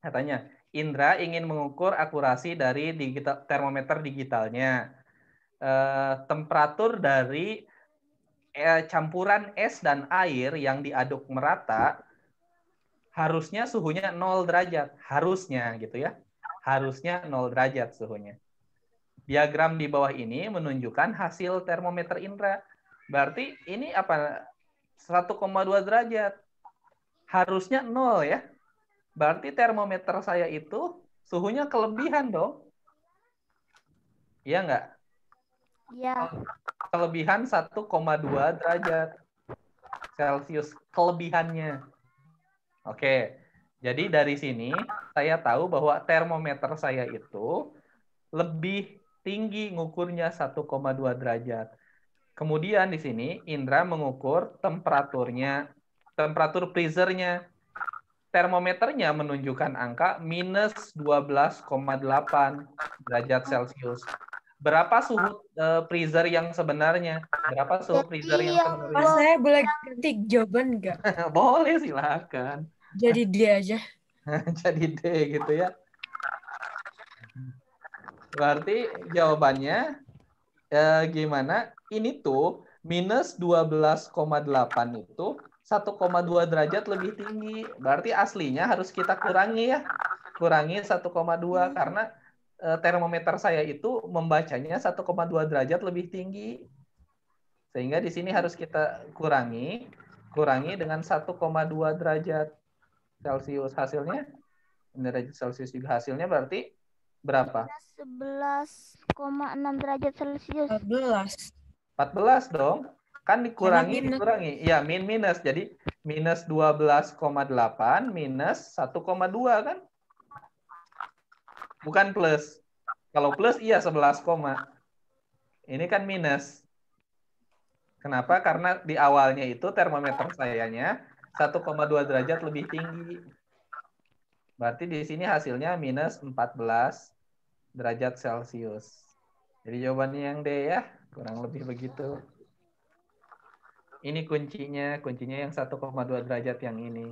Katanya, Indra ingin mengukur akurasi dari digital, termometer digitalnya. Eh, temperatur dari eh, campuran es dan air yang diaduk merata harusnya suhunya 0 derajat. Harusnya gitu ya. Harusnya 0 derajat suhunya. Diagram di bawah ini menunjukkan hasil termometer Indra. Berarti ini apa? 1,2 derajat. Harusnya 0 ya. Berarti termometer saya itu suhunya kelebihan dong. Iya nggak? Ya. Kelebihan 1,2 derajat Celcius. Kelebihannya. Oke. Jadi dari sini saya tahu bahwa termometer saya itu lebih tinggi ngukurnya 1,2 derajat. Kemudian di sini Indra mengukur temperaturnya, temperatur freezernya. Termometernya menunjukkan angka minus 12,8 derajat Celcius. Berapa suhu eh, freezer yang sebenarnya? Berapa suhu freezer yang Iya, sebenarnya? Mas, saya boleh ganti jawaban nggak? Boleh silakan. Jadi D aja. Jadi D gitu ya. Berarti jawabannya eh, gimana? Ini tuh minus 12,8 itu 1,2 derajat lebih tinggi. Berarti aslinya harus kita kurangi ya. Kurangi 1,2 karena eh, termometer saya itu membacanya 1,2 derajat lebih tinggi. Sehingga di sini harus kita kurangi, kurangi dengan 1,2 derajat Celcius hasilnya. Derajat Celcius juga hasilnya berarti berapa? 11,6 derajat Celcius. 14. 14 dong. Kan dikurangi, minus. dikurangi. Iya, min minus. Jadi minus 12,8 minus 1,2 kan? Bukan plus. Kalau plus iya 11, ini kan minus. Kenapa? Karena di awalnya itu termometer sayanya 1,2 derajat lebih tinggi. Berarti di sini hasilnya minus 14 derajat Celcius. Jadi jawabannya yang D ya, kurang lebih begitu. Ini kuncinya, kuncinya yang 1,2 derajat yang ini.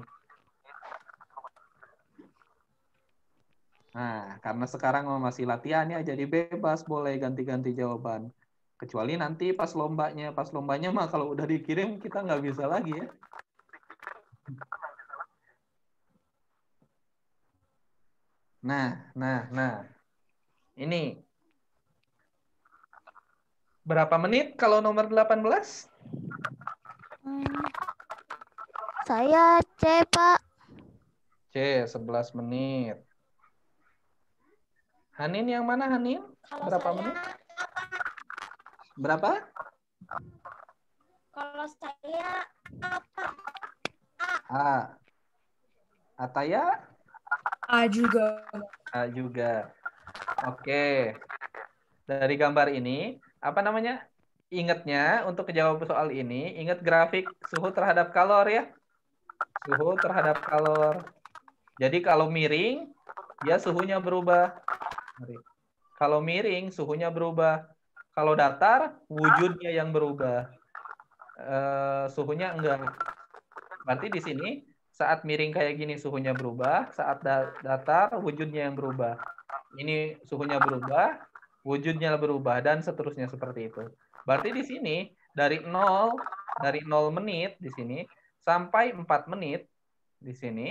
Nah, karena sekarang masih latihan ya, jadi bebas boleh ganti-ganti jawaban. Kecuali nanti pas lombanya, pas lombanya mah kalau udah dikirim kita nggak bisa lagi ya. Nah, nah, nah. Ini. Berapa menit kalau nomor 18? Hmm. Saya C, Pak. C, 11 menit. Hanin yang mana Hanin? Kalau Berapa saya, menit? Berapa? Kalau saya apa? A. Ataya? A juga. A juga. Oke. Dari gambar ini, apa namanya? Ingatnya untuk menjawab soal ini, ingat grafik suhu terhadap kalor ya. Suhu terhadap kalor. Jadi kalau miring, dia suhunya berubah. Kalau miring, suhunya berubah. Kalau datar, wujudnya yang berubah. Eh, suhunya enggak. Berarti di sini saat miring kayak gini suhunya berubah, saat da- datar wujudnya yang berubah. Ini suhunya berubah, wujudnya berubah dan seterusnya seperti itu. Berarti di sini dari 0 dari 0 menit di sini sampai 4 menit di sini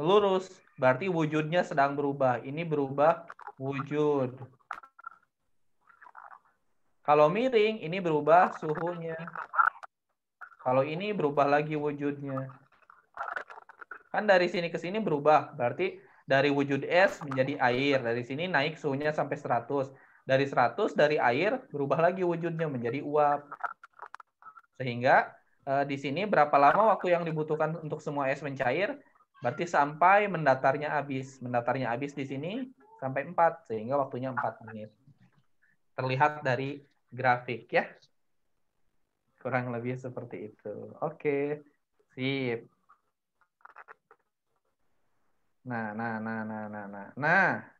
lurus, berarti wujudnya sedang berubah. Ini berubah wujud. Kalau miring ini berubah suhunya. Kalau ini berubah lagi wujudnya. Kan dari sini ke sini berubah. Berarti dari wujud es menjadi air. Dari sini naik suhunya sampai 100. Dari 100 dari air berubah lagi wujudnya menjadi uap. Sehingga eh, di sini berapa lama waktu yang dibutuhkan untuk semua es mencair? Berarti sampai mendatarnya habis. Mendatarnya habis di sini sampai 4 sehingga waktunya 4 menit. Terlihat dari grafik ya. Kurang lebih seperti itu. Oke. Sip. Nah, nah, nah, nah, nah, nah. Nah.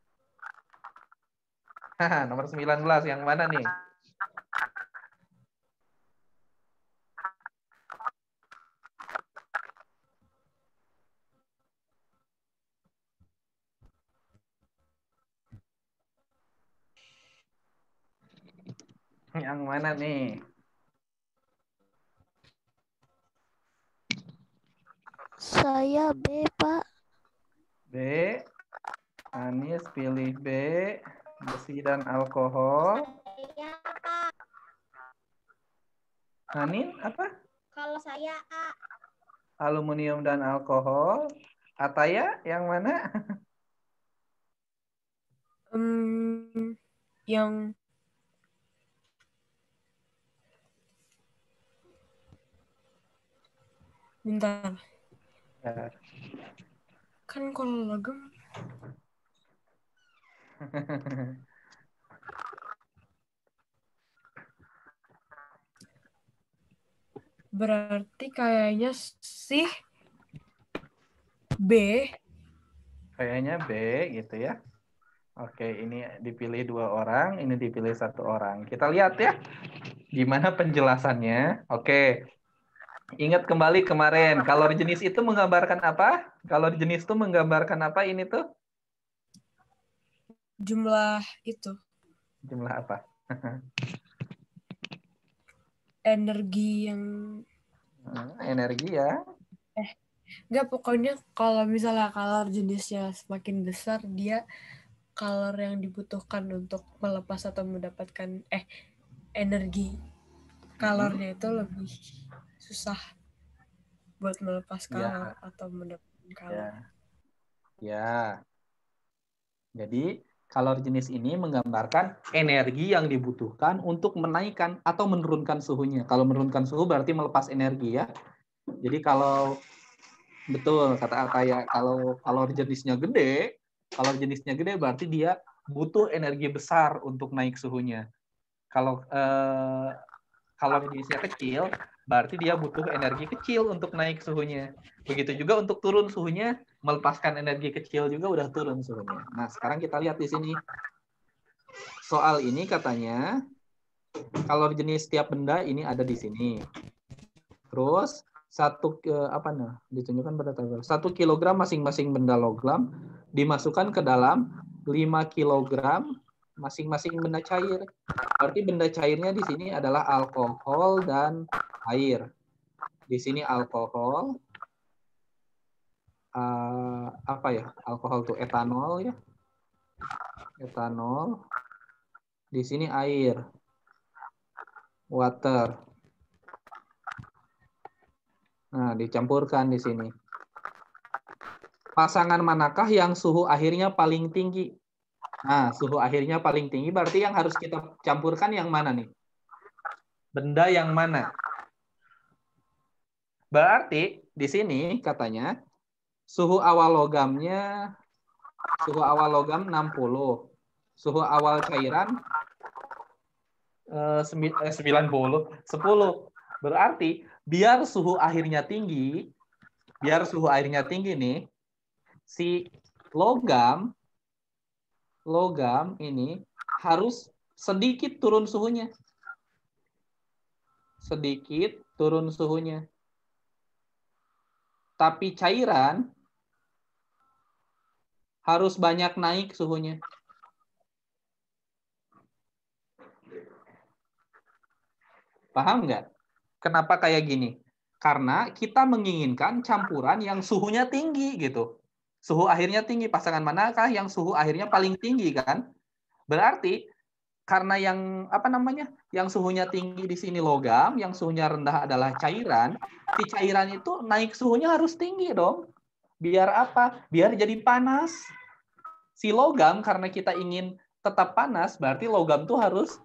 Nomor 19 yang mana nih? Yang mana nih? Saya B, Pak. B. Anis pilih B. Besi dan alkohol. Saya Pak. Hanin apa? Kalau saya A. Aluminium dan alkohol. Ataya yang mana? Hmm, yang bentar. Ya. Kan kalau logam berarti kayaknya sih B. Kayaknya B gitu ya. Oke, ini dipilih dua orang, ini dipilih satu orang. Kita lihat ya, gimana penjelasannya. Oke, ingat kembali kemarin, kalori jenis itu menggambarkan apa? Kalori jenis itu menggambarkan apa ini tuh? Jumlah itu Jumlah apa? energi yang Hmm, Energi ya. Enggak, pokoknya kalau misalnya kalor jenisnya semakin besar, dia kalor yang dibutuhkan untuk melepas atau mendapatkan eh energi kalornya itu lebih susah buat melepas Ya. kalor atau mendapatkan kalor. Ya. Ya. Jadi kalori jenis ini menggambarkan energi yang dibutuhkan untuk menaikkan atau menurunkan suhunya. Kalau menurunkan suhu berarti melepas energi ya. Jadi kalau betul kata Ataya, kalau kalori jenisnya gede, kalau jenisnya gede berarti dia butuh energi besar untuk naik suhunya. Kalau eh, kalau jenisnya kecil, berarti dia butuh energi kecil untuk naik suhunya. Begitu juga untuk turun suhunya, melepaskan energi kecil juga udah turun suhunya. Nah, sekarang kita lihat di sini. Soal ini katanya kalori jenis setiap benda ini ada di sini. Terus satu ke apa nah ditunjukkan pada tabel satu kilogram masing-masing benda logam dimasukkan ke dalam 5 kilogram masing-masing benda cair. Berarti benda cairnya di sini adalah alkohol dan air. Di sini alkohol, eh, apa ya? Alkohol tuh etanol ya, etanol. Di sini air. water. Nah, dicampurkan di sini. Pasangan manakah yang suhu akhirnya paling tinggi? Nah, suhu akhirnya paling tinggi berarti yang harus kita campurkan yang mana nih? Benda yang mana? Berarti di sini katanya suhu awal logamnya suhu awal logam 60. Suhu awal cairan eh, 90, 10. Berarti biar suhu airnya tinggi, biar suhu airnya tinggi nih, si logam logam ini harus sedikit turun suhunya. Sedikit turun suhunya. Tapi cairan harus banyak naik suhunya. Paham nggak? Kenapa kayak gini? Karena kita menginginkan campuran yang suhunya tinggi gitu. Suhu akhirnya tinggi. Pasangan manakah yang suhu akhirnya paling tinggi kan? Berarti karena yang apa namanya? Yang suhunya tinggi di sini logam, yang suhunya rendah adalah cairan. Si cairan itu naik suhunya harus tinggi dong. Biar apa? Biar jadi panas. Si logam karena kita ingin tetap panas, berarti logam tuh harus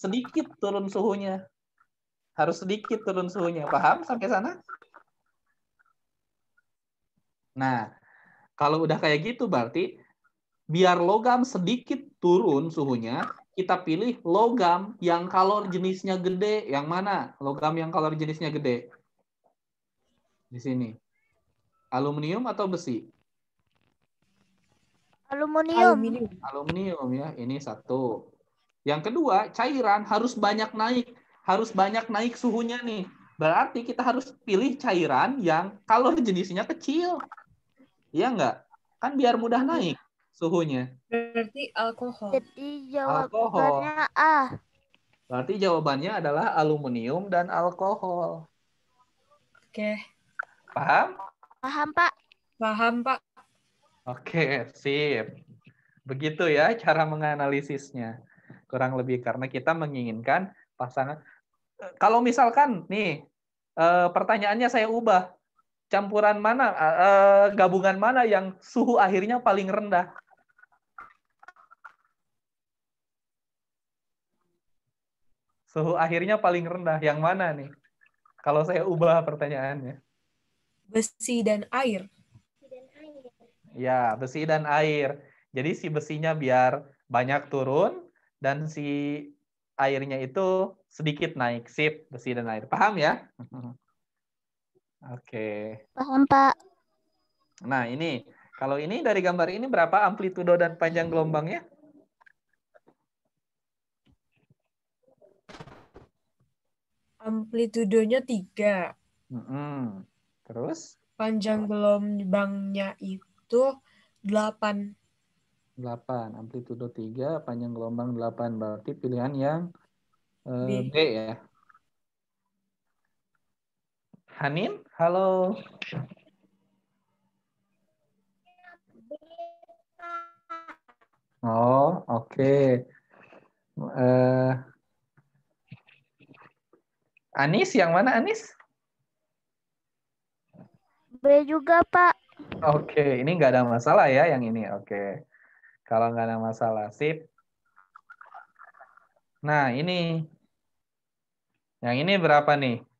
sedikit turun suhunya. Harus sedikit turun suhunya. Paham sampai sana? Nah, kalau udah kayak gitu berarti biar logam sedikit turun suhunya, kita pilih logam yang kalor jenisnya gede. Yang mana? Logam yang kalor jenisnya gede. Di sini. Aluminium atau besi? Aluminium. Aluminium. Aluminium ya, ini satu. Yang kedua, cairan harus banyak naik, harus banyak naik suhunya nih. Berarti kita harus pilih cairan yang kalor jenisnya kecil. Iya enggak? Kan biar mudah naik suhunya. Berarti alkohol. Jadi jawabannya A. Berarti jawabannya adalah aluminium dan alkohol. Oke. Paham? Paham, Pak? Paham, Pak. Oke, sip. Begitu ya cara menganalisisnya. Kurang lebih karena kita menginginkan pasangan. Kalau misalkan nih eh, pertanyaannya saya ubah, campuran mana, eh, gabungan mana yang suhu akhirnya paling rendah? Suhu akhirnya paling rendah yang mana nih? Kalau saya ubah pertanyaannya. Besi dan air. Ya, besi dan air. Jadi si besinya biar banyak turun dan si airnya itu sedikit naik. Sip, besi dan air. Paham ya? Oke. Paham, Pak? Nah, ini kalau ini dari gambar ini berapa amplitudo dan panjang gelombangnya? Amplitudonya 3. Mm-mm. Terus Panjang gelombangnya itu 8. 8, amplitudo 3, panjang gelombang 8. Berarti pilihan yang eh, B. B ya. Hanin, halo. Oh, oke. Eh, Anis, yang mana Anis? B juga, Pak. Oke, ini nggak ada masalah ya yang ini. Oke. Kalau nggak ada masalah, sip. Nah, ini. Yang ini berapa nih?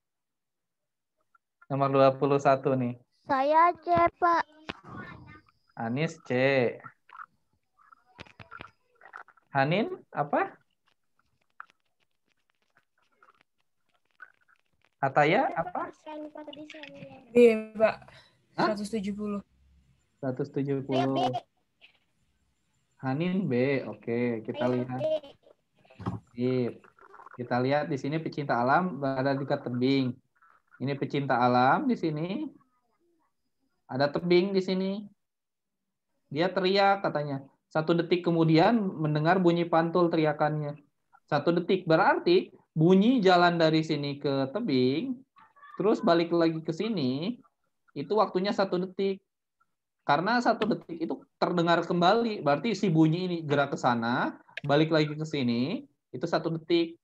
Nomor 21 nih. Saya C, Pak. Anis C. Hanin apa? Ataya apa? B, Pak. Hah? 170. 170. Hanin B. Oke, kita lihat. Sip. Kita lihat di sini pecinta alam berada di dekat tebing. Ini pecinta alam di sini. Ada tebing di sini. Dia teriak katanya. Satu detik kemudian mendengar bunyi pantul teriakannya. Satu detik berarti bunyi jalan dari sini ke tebing, terus balik lagi ke sini, itu waktunya satu detik. Karena satu detik itu terdengar kembali, berarti si bunyi ini gerak ke sana, balik lagi ke sini, itu satu detik.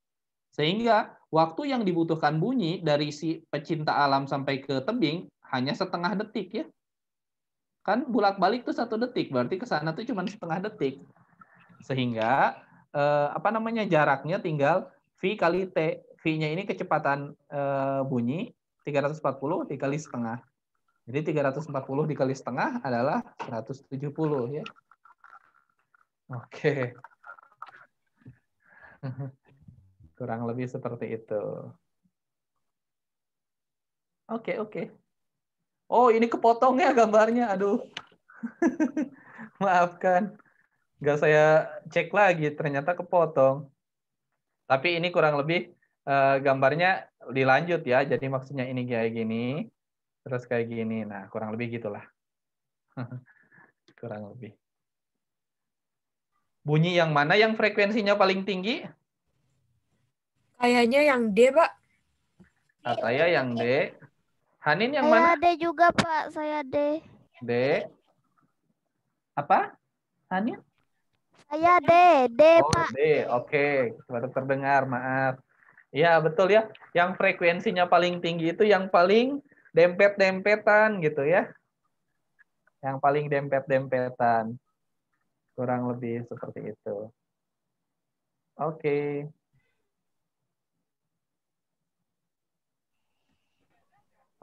Sehingga waktu yang dibutuhkan bunyi dari si pecinta alam sampai ke tebing hanya setengah detik ya. Kan bolak-balik tuh satu detik, berarti ke sana tuh cuma setengah detik. Sehingga eh, apa namanya jaraknya tinggal V kali T. V-nya ini kecepatan eh, bunyi 340 dikali setengah. Jadi 340 dikali setengah adalah 170 ya. Oke. Kurang lebih seperti itu. Oke, oke. Oh, ini kepotong ya gambarnya. Aduh. Maafkan. Nggak saya cek lagi, ternyata kepotong. Tapi ini kurang lebih uh, gambarnya dilanjut ya. Jadi maksudnya ini kayak gini, terus kayak gini. Nah, kurang lebih gitulah. kurang lebih. Bunyi yang mana yang frekuensinya paling tinggi? Kayaknya yang D, Pak. Ataya yang D. Hanin yang Saya mana? D juga Pak, saya D. D. Apa? Hanin? Saya D, D Oh, Pak. D. Oke, baru terdengar, maaf. Ya, betul ya. Yang frekuensinya paling tinggi itu yang paling dempet-dempetan gitu ya. Yang paling dempet-dempetan. Kurang lebih seperti itu. Oke.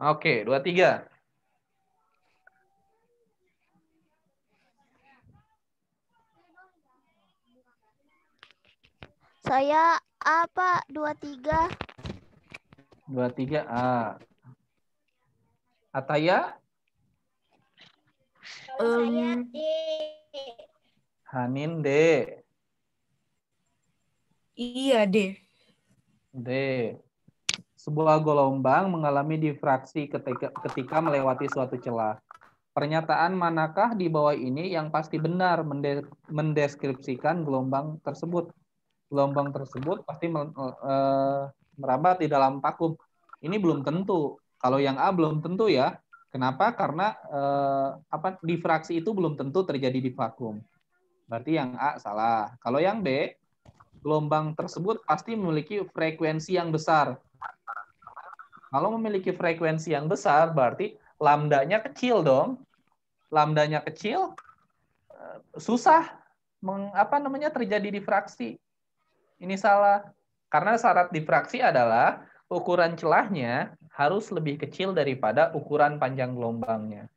Oke, dua tiga. Saya A Pak, 23. Dua tiga A. Ataya, Em, Hanin D. iya, D. D. Sebuah gelombang mengalami difraksi ketika, ketika melewati suatu celah. Pernyataan manakah di bawah ini yang pasti benar mende- mendeskripsikan gelombang tersebut? Gelombang tersebut pasti eh, merambat di dalam vakum. Ini belum tentu. Kalau yang A belum tentu ya. Kenapa? Karena eh, apa difraksi itu belum tentu terjadi di vakum. Berarti yang A salah. Kalau yang B, gelombang tersebut pasti memiliki frekuensi yang besar. Kalau memiliki frekuensi yang besar, berarti lambdanya kecil dong. Lambdanya kecil, eh, susah meng, apa namanya terjadi difraksi. Ini salah. Karena syarat difraksi adalah ukuran celahnya harus lebih kecil daripada ukuran panjang gelombangnya.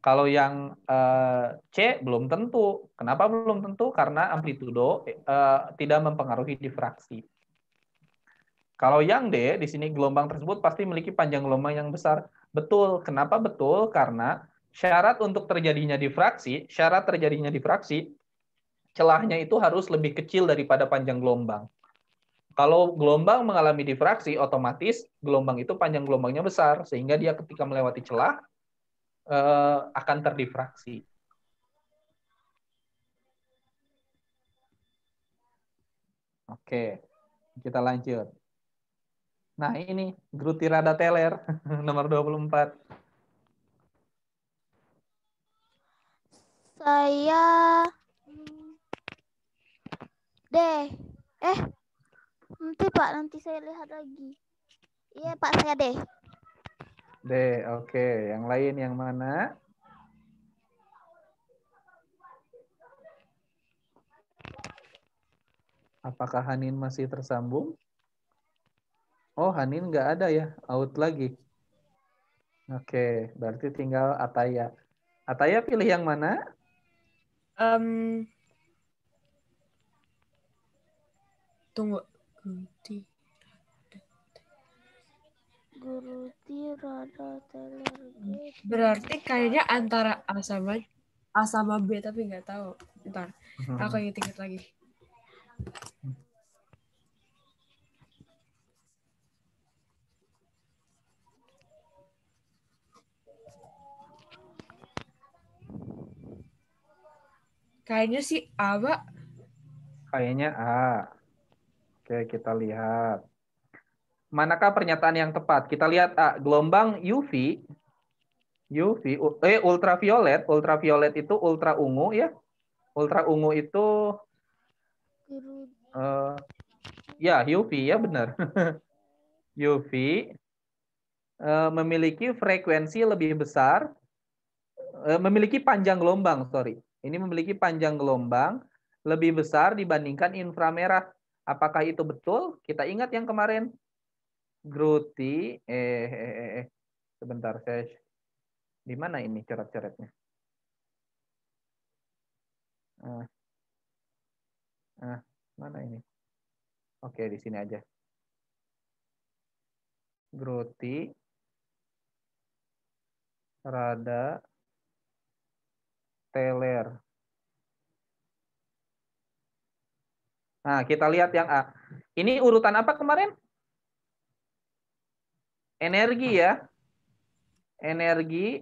Kalau yang eh, C belum tentu. Kenapa belum tentu? Karena amplitudo eh, tidak mempengaruhi difraksi. Kalau yang D, di sini gelombang tersebut pasti memiliki panjang gelombang yang besar. Betul. Kenapa betul? Karena syarat untuk terjadinya difraksi, syarat terjadinya difraksi, celahnya itu harus lebih kecil daripada panjang gelombang. Kalau gelombang mengalami difraksi, otomatis gelombang itu panjang gelombangnya besar, sehingga dia ketika melewati celah eh, akan terdifraksi. Oke, kita lanjut. Nah, ini Grutirada teler nomor 24. Saya hmm, D. Eh, nanti Pak, nanti saya lihat lagi. Iya Pak, saya D. D, oke. Yang lain yang mana? Apakah Hanin masih tersambung? Oh, Hanin nggak ada ya, out lagi. Oke, berarti tinggal Ataya. Ataya pilih yang mana? Em, tunggu. Guti. Guru tirada teler G. Berarti kayaknya antara A sama A sama B tapi nggak tahu. Ntar, aku inget-inget lagi. Kayaknya sih A, Pak. Kayaknya A. Oke, kita lihat. Manakah pernyataan yang tepat? Kita lihat A, gelombang UV UV eh ultraviolet, ultraviolet itu ultra ungu ya. Ultra ungu itu eh, Ya, UV ya benar. UV eh, memiliki frekuensi lebih besar, eh, memiliki panjang gelombang, sorry. Ini memiliki panjang gelombang lebih besar dibandingkan inframerah. Apakah itu betul? Kita ingat yang kemarin. Gruti, eh, eh, eh, eh. sebentar saya di mana ini coret-coretnya? Ah. ah, mana ini? Oke, di sini aja. Gruti, rada, teler. Nah, kita lihat yang A. Ini urutan apa kemarin? Energi ya. Energi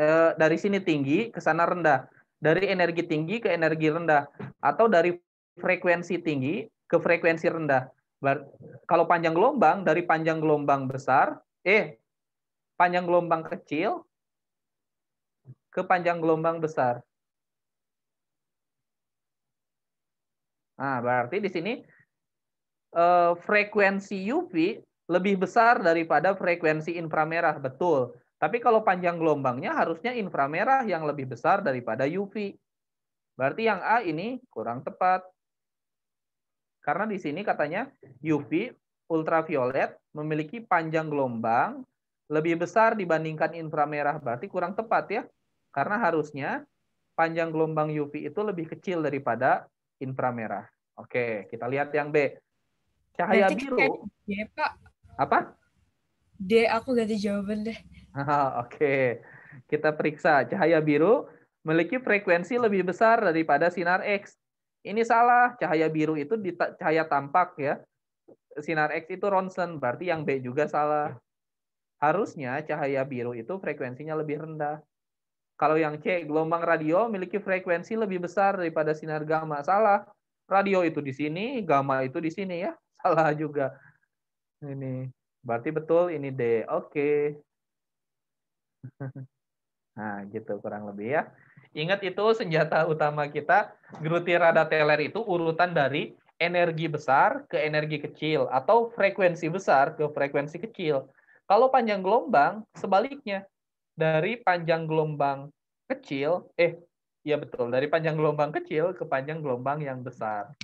eh, dari sini tinggi ke sana rendah. Dari energi tinggi ke energi rendah. Atau dari frekuensi tinggi ke frekuensi rendah. Kalau panjang gelombang, dari panjang gelombang besar, eh, panjang gelombang kecil ke panjang gelombang besar. Nah, berarti di sini eh, frekuensi UV lebih besar daripada frekuensi inframerah, betul. Tapi kalau panjang gelombangnya harusnya inframerah yang lebih besar daripada UV. Berarti yang A ini kurang tepat. Karena di sini katanya UV ultraviolet memiliki panjang gelombang lebih besar dibandingkan inframerah. Berarti kurang tepat ya. Karena harusnya panjang gelombang UV itu lebih kecil daripada inframerah. Oke, kita lihat yang B. Cahaya Berarti biru. D, Pak. Apa? D, aku ganti jawaban deh. Oke, kita periksa. Cahaya biru memiliki frekuensi lebih besar daripada sinar X. Ini salah. Cahaya biru itu di cahaya tampak ya. Sinar X itu ronsen, berarti yang B juga salah. Harusnya cahaya biru itu frekuensinya lebih rendah. Kalau yang C, gelombang radio memiliki frekuensi lebih besar daripada sinar gamma. Salah. Radio itu di sini, gamma itu di sini ya. Salah juga. Ini. Berarti betul ini D. Oke. Nah, gitu kurang lebih ya. Ingat itu senjata utama kita, Gruti rada teler itu urutan dari energi besar ke energi kecil atau frekuensi besar ke frekuensi kecil. Kalau panjang gelombang, sebaliknya dari panjang gelombang kecil, eh, ya betul, dari panjang gelombang kecil ke panjang gelombang yang besar.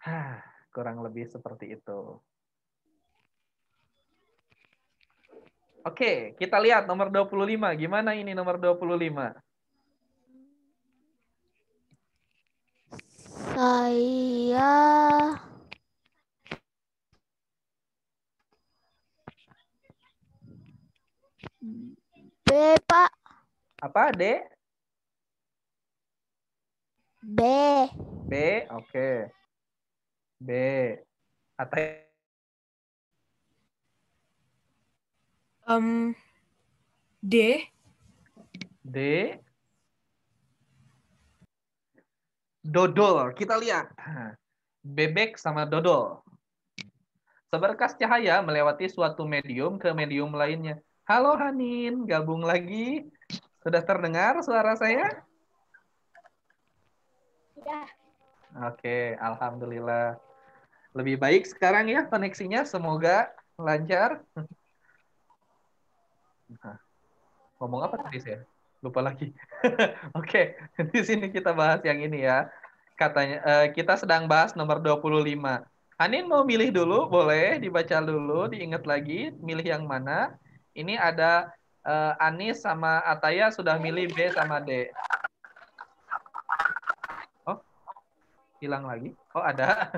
Hah, kurang lebih seperti itu. Oke, kita lihat nomor 25. Gimana ini nomor 25? Saya B, Pak. Apa, D? B. B, oke. Okay. B. Atau um, D. D. Dodol. Kita lihat. Bebek sama dodol. Seberkas cahaya melewati suatu medium ke medium lainnya. Halo Hanin, gabung lagi. Sudah terdengar suara saya? Ya. Oke, alhamdulillah. Lebih baik sekarang ya koneksinya, semoga lancar. Nah, ngomong apa tadi saya? Lupa lagi. Oke, di sini kita bahas yang ini ya. Katanya uh, kita sedang bahas nomor 25. Hanin mau milih dulu, boleh dibaca dulu, diingat lagi milih yang mana. Ini ada uh, Anis sama Ataya sudah milih B sama D. Oh, hilang lagi. Oh, ada.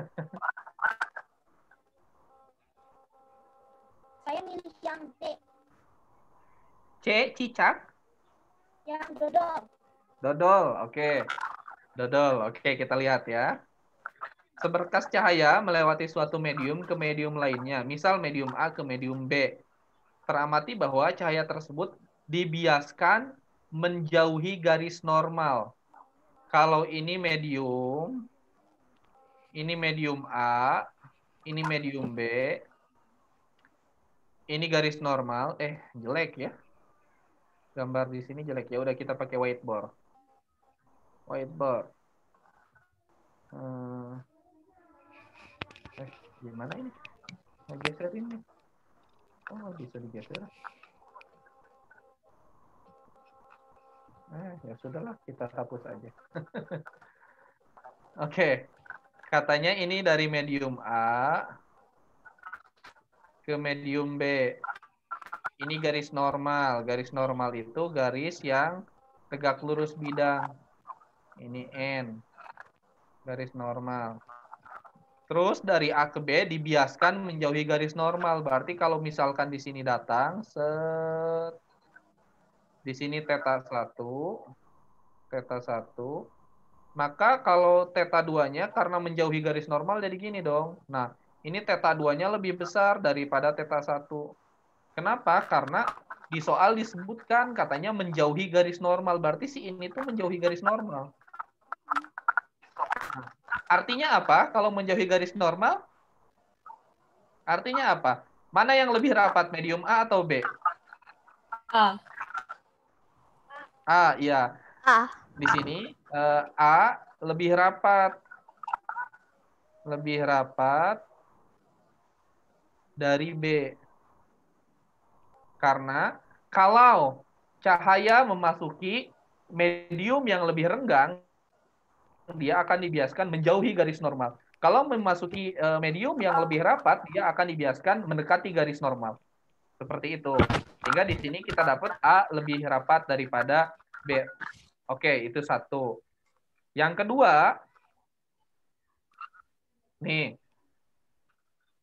Saya milih yang D. C, cicak. Yang dodol. Dodol, oke. Okay. Dodol, oke okay, kita lihat ya. Seberkas cahaya melewati suatu medium ke medium lainnya. Misal medium A ke medium B teramati bahwa cahaya tersebut dibiaskan menjauhi garis normal. Kalau ini medium, ini medium A, ini medium B, ini garis normal. Eh, jelek ya. Gambar di sini jelek. Ya udah kita pakai whiteboard. Whiteboard. Hmm. Gimana ini? Mau geser ini? Oh, bisa digeser. Eh, ya sudahlah, kita hapus aja. Oke. Katanya ini dari medium A ke medium B. Ini garis normal. Garis normal itu garis yang tegak lurus bidang. Ini N. Garis normal. Terus dari A ke B dibiaskan menjauhi garis normal. Berarti kalau misalkan di sini datang, set, di sini theta 1, theta 1, maka kalau theta 2-nya karena menjauhi garis normal jadi gini dong. Nah, ini theta 2-nya lebih besar daripada theta 1. Kenapa? Karena di soal disebutkan katanya menjauhi garis normal. Berarti si ini tuh menjauhi garis normal. Artinya apa kalau menjauhi garis normal? Artinya apa? Mana yang lebih rapat, medium A atau B? A. A, iya. A. Di sini uh, A lebih rapat. Lebih rapat dari B. Karena kalau cahaya memasuki medium yang lebih renggang, dia akan dibiaskan menjauhi garis normal. Kalau memasuki uh, medium yang lebih rapat, dia akan dibiaskan mendekati garis normal. Seperti itu. Sehingga di sini kita dapat A lebih rapat daripada B. Oke, itu satu. Yang kedua, nih,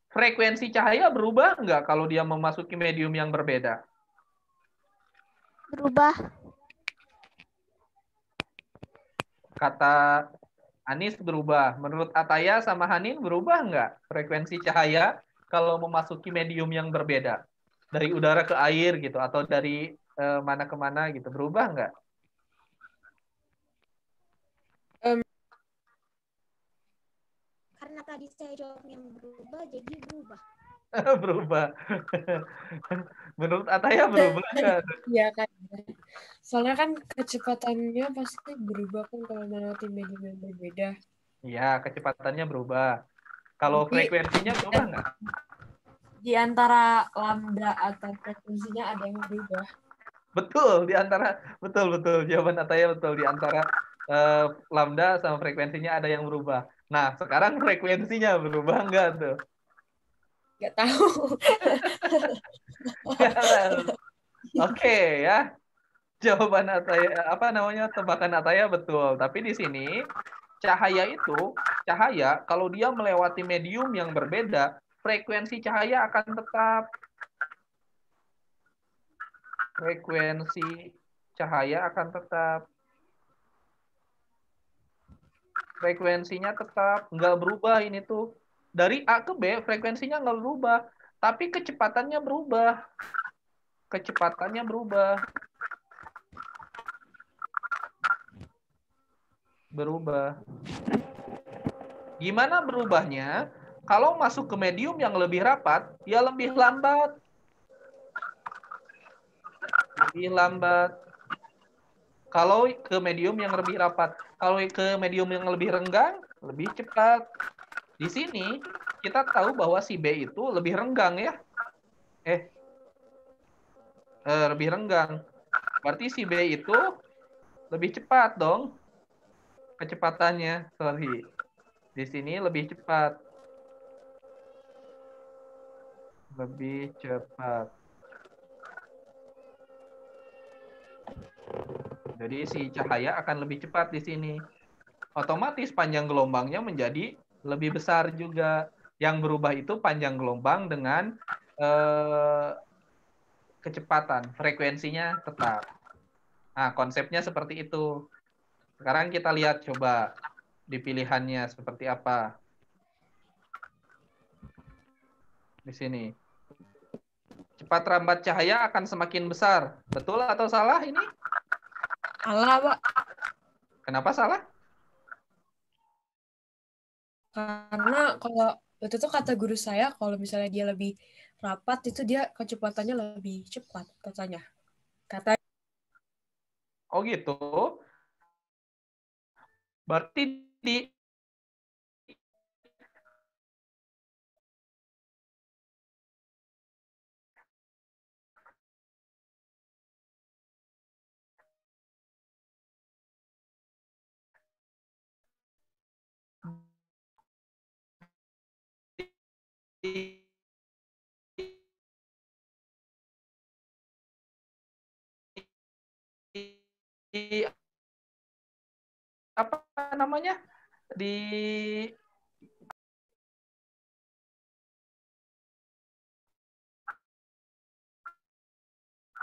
frekuensi cahaya berubah nggak kalau dia memasuki medium yang berbeda? Berubah. Kata Anis berubah. Menurut Ataya sama Hanin berubah nggak frekuensi cahaya kalau memasuki medium yang berbeda? Dari udara ke air gitu, atau dari eh, mana ke mana gitu, berubah nggak? Karena tadi saya jawab yang berubah, jadi berubah. berubah. Menurut Ataya berubah nggak? Iya kan. Soalnya kan kecepatannya pasti berubah kan kalau melewati medium yang berbeda. Iya, kecepatannya berubah. Kalau frekuensinya berubah nggak? Di antara lambda atau frekuensinya ada yang berubah. Betul, di antara betul betul jawaban Ataya betul di antara eh, lambda sama frekuensinya ada yang berubah. Nah, sekarang frekuensinya berubah nggak tuh? Gak tahu. Oke ya. Jawaban Ataya apa namanya tebakan Ataya betul. Tapi di sini cahaya itu cahaya kalau dia melewati medium yang berbeda, frekuensi cahaya akan tetap frekuensi cahaya akan tetap frekuensinya tetap nggak berubah ini tuh dari A ke B frekuensinya nggak berubah. Tapi kecepatannya berubah. Kecepatannya berubah. Berubah. Gimana berubahnya? Kalau masuk ke medium yang lebih rapat ya lebih lambat. Lebih lambat. Kalau ke medium yang lebih rapat kalau ke medium yang lebih renggang lebih cepat di sini kita tahu bahwa si B itu lebih renggang ya. Eh, eh lebih renggang. Berarti si B itu lebih cepat dong. Kecepatannya, sorry. Di sini lebih cepat. Lebih cepat. Jadi si cahaya akan lebih cepat di sini. Otomatis panjang gelombangnya menjadi lebih besar juga. Yang berubah itu panjang gelombang dengan eh, kecepatan, frekuensinya tetap. Nah, konsepnya seperti itu. Sekarang kita lihat coba di pilihannya seperti apa. Di sini. Cepat rambat cahaya akan semakin besar. Betul atau salah ini? Salah, Pak. Kenapa salah? Karena kalau itu tuh kata guru saya, kalau misalnya dia lebih rapat, itu dia kecepatannya lebih cepat, katanya. Kata Oh gitu. Berarti di apa namanya? Di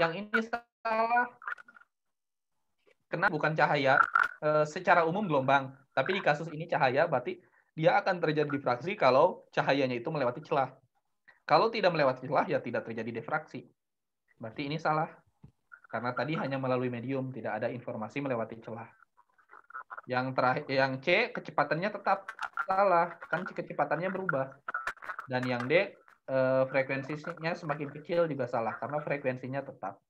yang ini salah kena bukan cahaya. E, secara umum gelombang. Tapi di kasus ini cahaya berarti dia akan terjadi difraksi kalau cahayanya itu melewati celah. Kalau tidak melewati celah ya tidak terjadi difraksi. Berarti ini salah. Karena tadi hanya melalui medium tidak ada informasi melewati celah. Yang terakhir yang C kecepatannya tetap salah. Kan kecepatannya berubah. Dan yang D eh, frekuensinya semakin kecil juga salah karena frekuensinya tetap.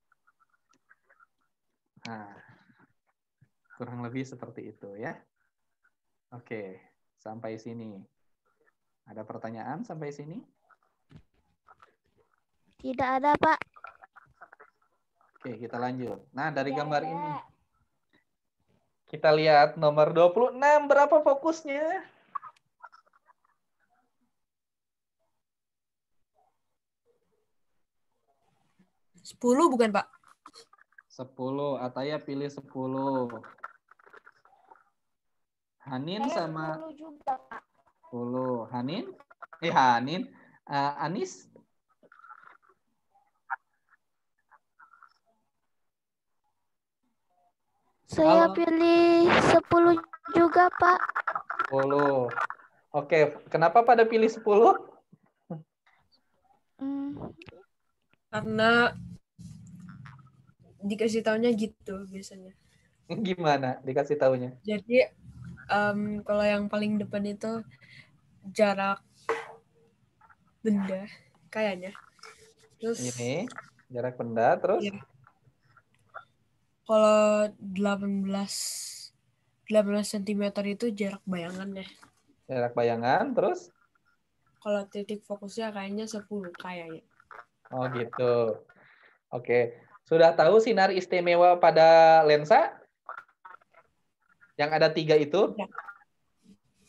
Nah, kurang lebih seperti itu ya. Oke, sampai sini. Ada pertanyaan sampai sini? Tidak ada, Pak. Oke, kita lanjut. Nah, dari Tidak gambar ada. ini kita lihat nomor 26 berapa fokusnya? 10 bukan, Pak? 10. Ataya pilih 10. Hanin Saya sama 10 juga, Pak. 10. Hanin? Eh, Hanin. Eh, Anis? Saya Halo. pilih 10 juga, Pak. 10. Oke, kenapa pada pilih 10? Hmm, Karena dikasih taunya gitu biasanya. Gimana dikasih taunya? Jadi em, kalau yang paling depan itu jarak benda kayaknya. Terus Ini jarak benda terus Iya. kalau 18 18 cm itu jarak bayangannya. jarak bayangan terus Kalau titik fokusnya kayaknya 10 kayaknya. oh gitu. Oke, sudah tahu sinar istimewa pada lensa? Yang ada tiga itu?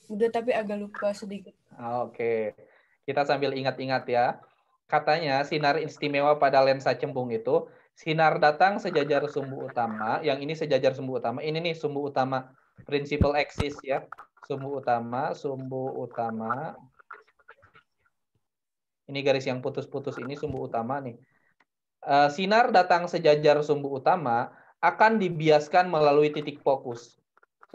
Udah tapi agak lupa sedikit. Ah, Oke, kita sambil ingat-ingat ya. Katanya sinar istimewa pada lensa cembung itu sinar datang sejajar sumbu utama. Yang ini sejajar sumbu utama. Ini nih sumbu utama, principal axis ya. Sumbu utama, sumbu utama. Ini garis yang putus-putus ini sumbu utama nih. Eh, sinar datang sejajar sumbu utama akan dibiaskan melalui titik fokus.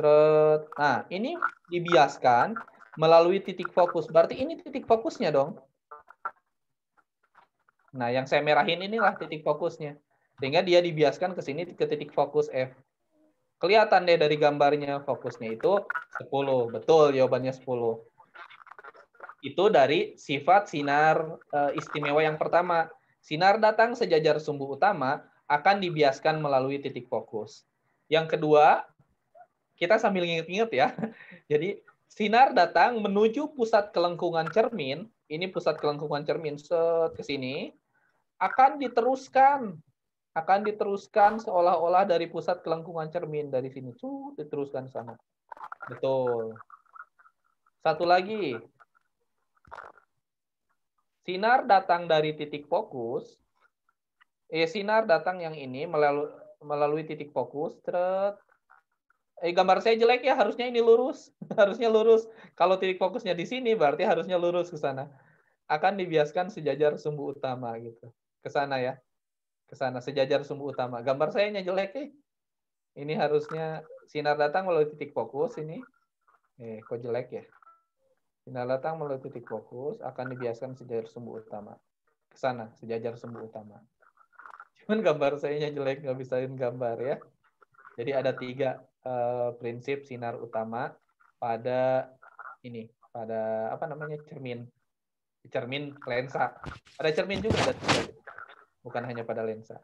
Nah, ini dibiaskan melalui titik fokus. Berarti ini titik fokusnya dong. Nah, yang saya merahin inilah titik fokusnya. Sehingga dia dibiaskan ke sini ke titik fokus F. Kelihatan deh dari gambarnya fokusnya itu 10. Betul jawabannya 10. Itu dari sifat sinar eh, istimewa yang pertama. Sinar datang sejajar sumbu utama akan dibiaskan melalui titik fokus. Yang kedua, kita sambil ingat-ingat ya. Jadi sinar datang menuju pusat kelengkungan cermin, ini pusat kelengkungan cermin set ke sini akan diteruskan akan diteruskan seolah-olah dari pusat kelengkungan cermin dari sini tuh diteruskan sana. Betul. Satu lagi. Sinar datang dari titik fokus. Eh sinar datang yang ini melalui melalui titik fokus. Tret, eh gambar saya jelek ya harusnya ini lurus. Harusnya lurus. Kalau titik fokusnya di sini berarti harusnya lurus ke sana. Akan dibiaskan sejajar sumbu utama gitu. Ke sana ya. Ke sana sejajar sumbu utama. Gambar saya nya jelek eh ini harusnya sinar datang melalui titik fokus ini. Eh kok jelek ya? Sinar datang melalui titik fokus akan dibiaskan sejajar sumbu utama. Ke sana sejajar sumbu utama. Cuman gambar saya nya jelek nggak bisain gambar ya. Jadi ada tiga eh, prinsip sinar utama pada ini, pada apa namanya cermin, cermin lensa. Ada cermin juga ada bukan hanya pada lensa.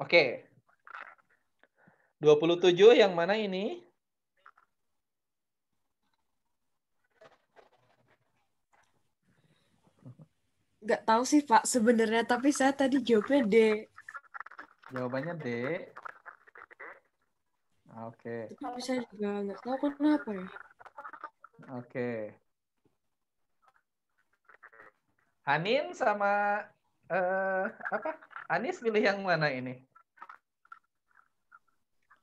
Oke. 27 yang mana ini? Nggak tahu sih Pak sebenarnya, tapi saya tadi jawabnya D. Jawabannya D. Oke. Tapi saya juga nggak tahu kenapa ya. Oke. Hanin sama eh, apa? Anis pilih yang mana ini?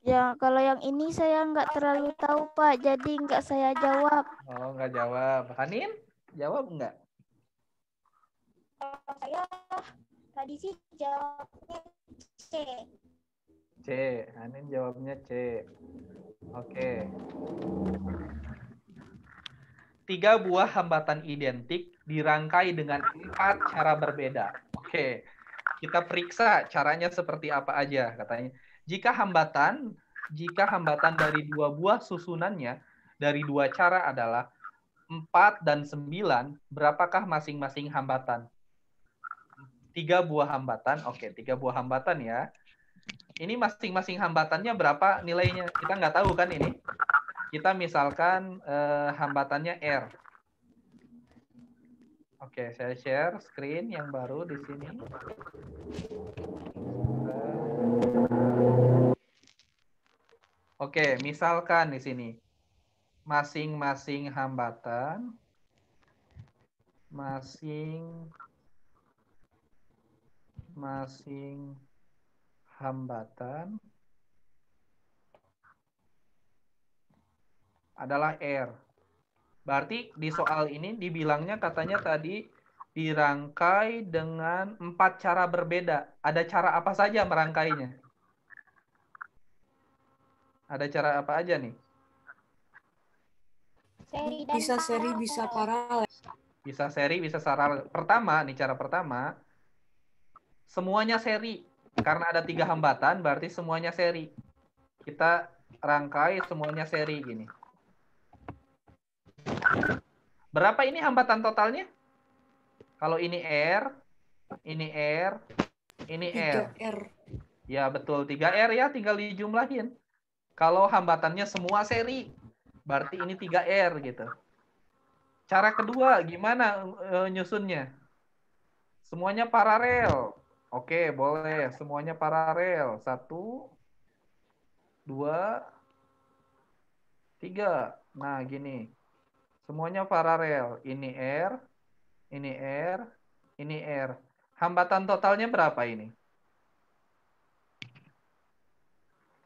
Ya, kalau yang ini saya nggak terlalu tahu, Pak. Jadi nggak saya jawab. Oh, nggak jawab. Hanin, jawab nggak? Saya tadi sih jawabnya C. C. Hanin jawabnya C. Oke. Tiga buah hambatan identik dirangkai dengan empat cara berbeda. Oke. Kita periksa caranya seperti apa aja katanya. Jika hambatan, jika hambatan dari dua buah susunannya dari dua cara adalah 4 dan 9, berapakah masing-masing hambatan? Tiga buah hambatan, oke, tiga buah hambatan ya. Ini masing-masing hambatannya berapa nilainya? Kita nggak tahu kan ini. Kita misalkan eh, hambatannya R. Oke, saya share screen yang baru di sini. Oke, misalkan di sini masing-masing hambatan masing masing hambatan adalah R. Berarti di soal ini dibilangnya katanya tadi dirangkai dengan empat cara berbeda. Ada cara apa saja merangkainya? Ada cara apa aja nih? Seri dan Bisa seri, bisa paralel. Bisa seri, bisa paralel. Pertama, nih cara pertama, semuanya seri. Karena ada tiga hambatan, berarti semuanya seri. Kita rangkai semuanya seri gini. Berapa ini hambatan totalnya? Kalau ini R, ini R, ini R. 3R. Ya betul, 3R ya, tinggal dijumlahin. Kalau hambatannya semua seri, berarti ini 3R gitu. Cara kedua, gimana eh, nyusunnya? Semuanya paralel. Oke, boleh. Semuanya paralel. Satu, dua, tiga. Nah, gini. Semuanya paralel. Ini R, ini R, ini R. Hambatan totalnya berapa ini?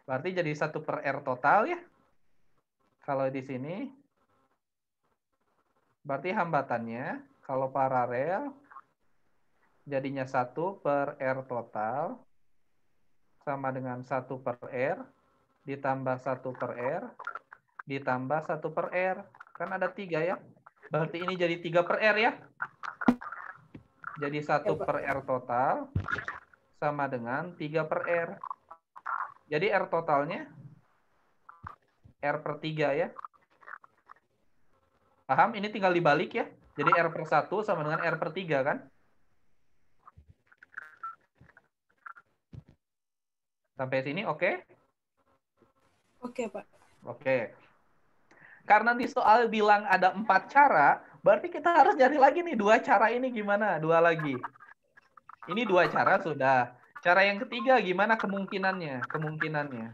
Berarti jadi satu per R total ya. Kalau di sini, berarti hambatannya kalau paralel jadinya satu per R total sama dengan satu per R ditambah satu per R ditambah satu per R. Kan ada tiga ya. Berarti ini jadi tiga per R ya. Jadi satu per R total sama dengan tiga per R. Jadi R totalnya R per 3 ya. Paham? Ini tinggal dibalik ya. Jadi R per 1 sama dengan R per 3 kan? Sampai sini oke? Oke, Pak. Oke. Karena di soal bilang ada empat cara, berarti kita harus cari lagi nih dua cara ini gimana? Dua lagi. Ini dua cara sudah. Cara yang ketiga gimana kemungkinannya? Kemungkinannya.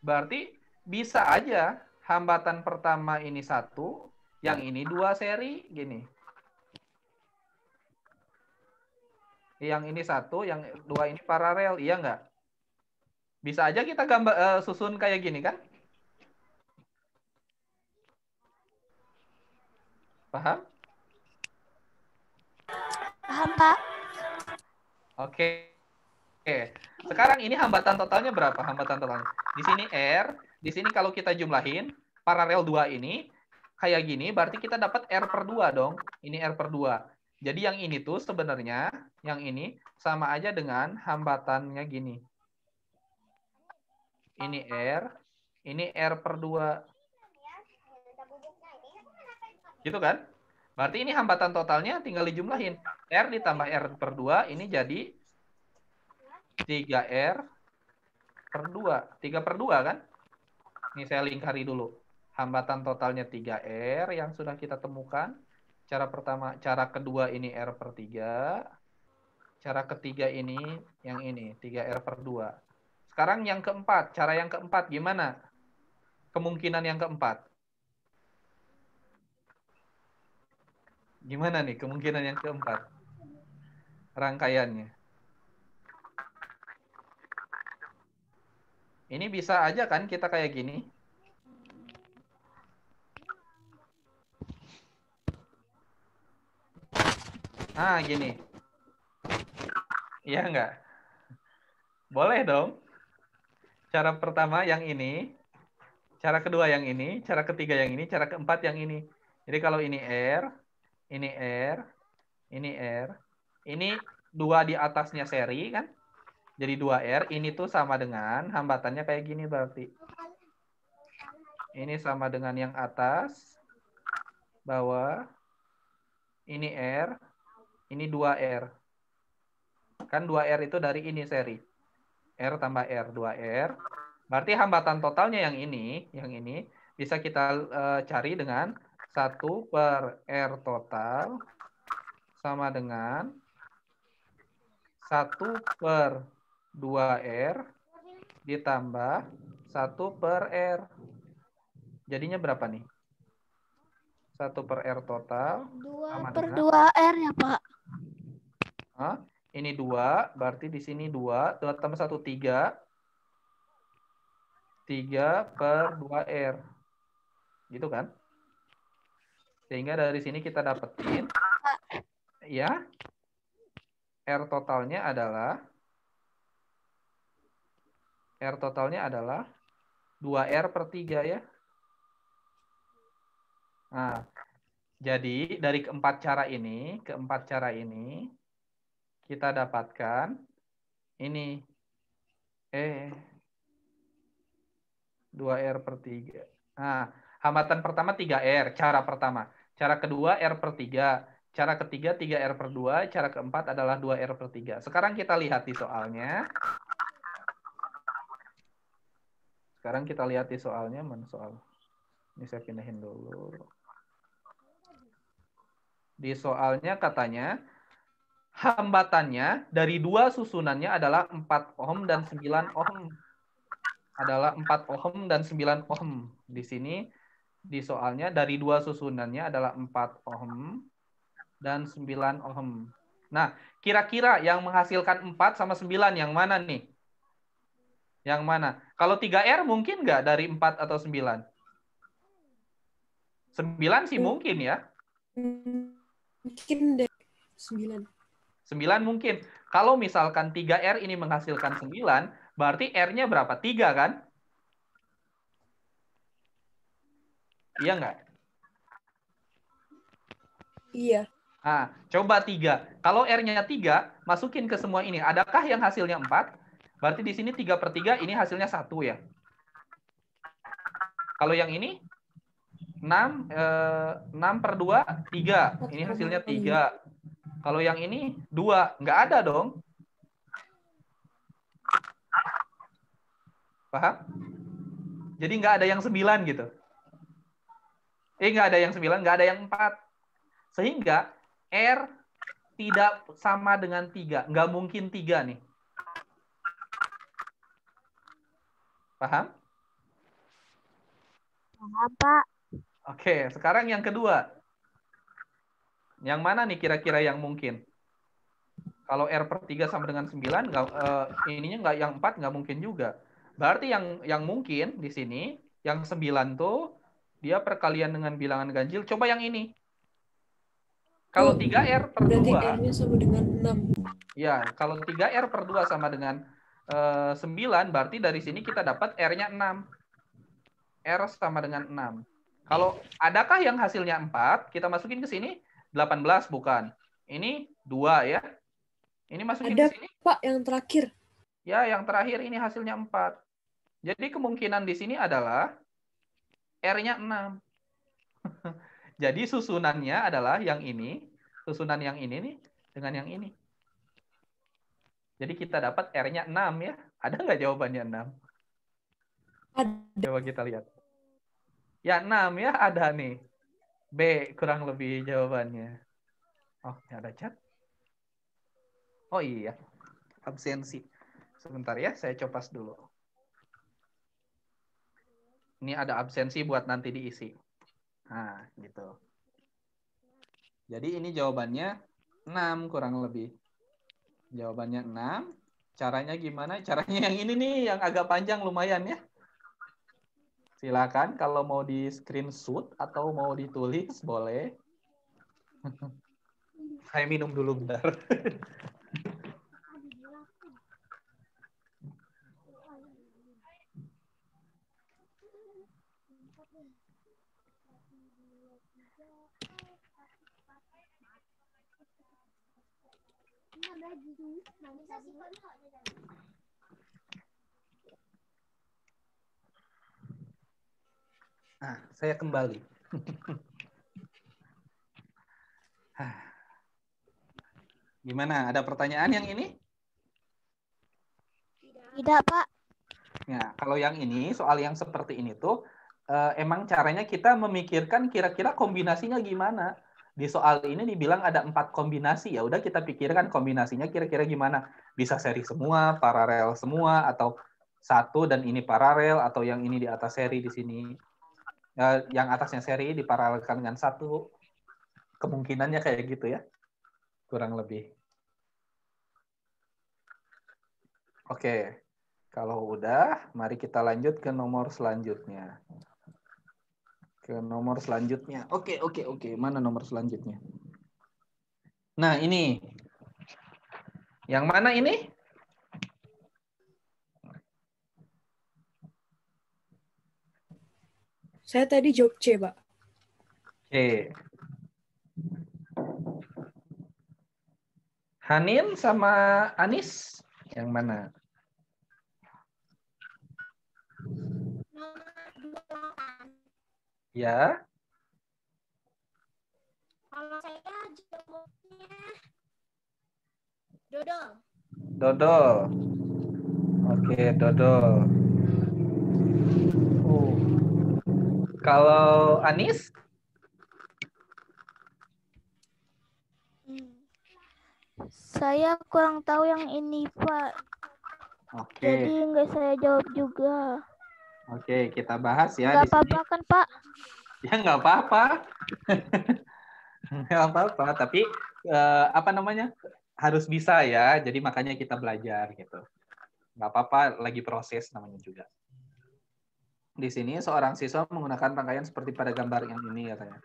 Berarti bisa aja hambatan pertama ini satu, yang ini dua seri, gini. Yang ini satu, yang dua ini paralel, iya nggak? Bisa aja kita gambar eh, susun kayak gini kan? Paham? Paham, Pak? Oke. Oke. Sekarang ini hambatan totalnya berapa? Hambatan totalnya. Di sini R, di sini kalau kita jumlahin paralel 2 ini kayak gini berarti kita dapat R per 2 dong. Ini R per 2. Jadi yang ini tuh sebenarnya yang ini sama aja dengan hambatannya gini. Ini R, ini R per 2. Gitu kan? Berarti ini hambatan totalnya tinggal dijumlahin. R ditambah R per 2 ini jadi 3R per 2. 3 per 2 kan? Ini saya lingkari dulu. Hambatan totalnya 3R yang sudah kita temukan cara pertama, cara kedua ini R per tiga, Cara ketiga ini yang ini, tiga r per dua. Sekarang yang keempat, cara yang keempat gimana? Kemungkinan yang keempat. Gimana nih kemungkinan yang keempat? Rangkaiannya. Ini bisa aja kan kita kayak gini. Ah, gini. Iya enggak? Boleh dong. Cara pertama yang ini, cara kedua yang ini, cara ketiga yang ini, cara keempat yang ini. Jadi kalau ini R, ini R, ini R, ini dua di atasnya seri kan? Jadi 2R, ini tuh sama dengan hambatannya kayak gini berarti. Ini sama dengan yang atas, bawah, ini R, ini 2R. Kan 2R itu dari ini seri. R tambah R, 2R. Berarti hambatan totalnya yang ini, yang ini bisa kita uh, cari dengan 1 per R total sama dengan 1 per 2R ditambah 1 per R. Jadinya berapa nih? 1 per R total. 2 per 2R ya, Pak. Hah? Ini 2, berarti di sini 2. 2 tambah 1, 3. 3 per 2R. Gitu kan? Sehingga dari sini kita dapetin. Ya. R totalnya adalah R totalnya adalah 2R per 3 ya. Nah, jadi dari keempat cara ini, keempat cara ini, kita dapatkan ini eh 2R per 3. Nah, hambatan pertama 3R, cara pertama. Cara kedua R per 3. Cara ketiga 3R per 2. Cara keempat adalah 2R per 3. Sekarang kita lihat di soalnya. Sekarang kita lihat di soalnya. Mana soal? Ini saya pindahin dulu. Di soalnya katanya, hambatannya dari dua susunannya adalah 4 ohm dan 9 ohm. Adalah 4 ohm dan 9 ohm. Di sini di soalnya dari dua susunannya adalah 4 ohm dan 9 ohm. Nah, kira-kira yang menghasilkan 4 sama 9 yang mana nih? Yang mana? Kalau 3R mungkin nggak dari 4 atau 9? 9 sih mungkin ya. Mungkin dari 9. 9 mungkin. Kalau misalkan 3R ini menghasilkan 9, berarti R-nya berapa? 3 kan? Iya nggak? Iya. Nah, coba 3. Kalau R-nya 3, masukin ke semua ini. Adakah yang hasilnya 4? Berarti di sini 3 per 3, ini hasilnya 1 ya. Kalau yang ini, 6, eh, 6 per 2, 3. Ini hasilnya 3. Kalau yang ini dua, nggak ada dong. Paham? Jadi nggak ada yang sembilan gitu. Eh nggak ada yang sembilan, nggak ada yang empat. Sehingga R tidak sama dengan tiga, nggak mungkin tiga nih. Paham? Paham, Pak. Oke, sekarang yang kedua. Yang mana nih kira-kira yang mungkin? Kalau R per 3 sama dengan 9, nggak, uh, ininya nggak yang 4 nggak mungkin juga. Berarti yang yang mungkin di sini, yang 9 tuh dia perkalian dengan bilangan ganjil. Coba yang ini. Kalau 3R per Berarti 2. R-nya sama dengan 6. Ya, kalau 3R per 2 sama dengan uh, 9, berarti dari sini kita dapat R-nya 6. R sama dengan 6. Kalau adakah yang hasilnya 4, kita masukin ke sini, 18 bukan. Ini dua ya. Ini masukin Ada, ke sini. Pak, yang terakhir. Ya, yang terakhir ini hasilnya 4. Jadi kemungkinan di sini adalah R-nya 6. Jadi susunannya adalah yang ini, susunan yang ini nih dengan yang ini. Jadi kita dapat R-nya 6 ya. Ada nggak jawabannya 6? Ada. Coba kita lihat. Ya 6 ya ada nih. B kurang lebih jawabannya. Oh, ada chat. Oh iya, absensi. Sebentar ya, saya copas dulu. Ini ada absensi buat nanti diisi. Nah, gitu. Jadi ini jawabannya 6 kurang lebih. Jawabannya 6. Caranya gimana? Caranya yang ini nih, yang agak panjang lumayan ya. Silakan kalau mau di screenshot atau mau ditulis boleh. Saya minum dulu bentar. Nah, saya kembali. Gimana? Ada pertanyaan yang ini? Tidak, Pak. Ya, kalau yang ini, soal yang seperti ini tuh, eh, emang caranya kita memikirkan kira-kira kombinasinya gimana. Di soal ini dibilang ada empat kombinasi, ya udah kita pikirkan kombinasinya kira-kira gimana. Bisa seri semua, paralel semua, atau satu dan ini paralel, atau yang ini di atas seri di sini. Eh, yang atasnya seri diparalelkan dengan satu. Kemungkinannya kayak gitu ya. Kurang lebih. Oke. Kalau udah, mari kita lanjut ke nomor selanjutnya. Ke nomor selanjutnya. Oke, oke, oke. Mana nomor selanjutnya? Nah, ini. Yang mana ini? Saya tadi jawab C, Pak. Oke. Hanin sama Anis? Yang mana? Ya. Kalau saya jawabnya dodol. Dodol. Oke, dodol. Oh. Kalau Anis? Saya kurang tahu yang ini, Pak. Oke. Jadi nggak saya jawab juga. Oke, kita bahas ya Nggak di sini. apa-apa kan, Pak? Ya nggak apa-apa. Nggak apa-apa, tapi eh, apa namanya? Harus bisa ya. Jadi makanya kita belajar gitu. Nggak apa-apa, lagi proses namanya juga. Di sini seorang siswa menggunakan rangkaian seperti pada gambar yang ini katanya.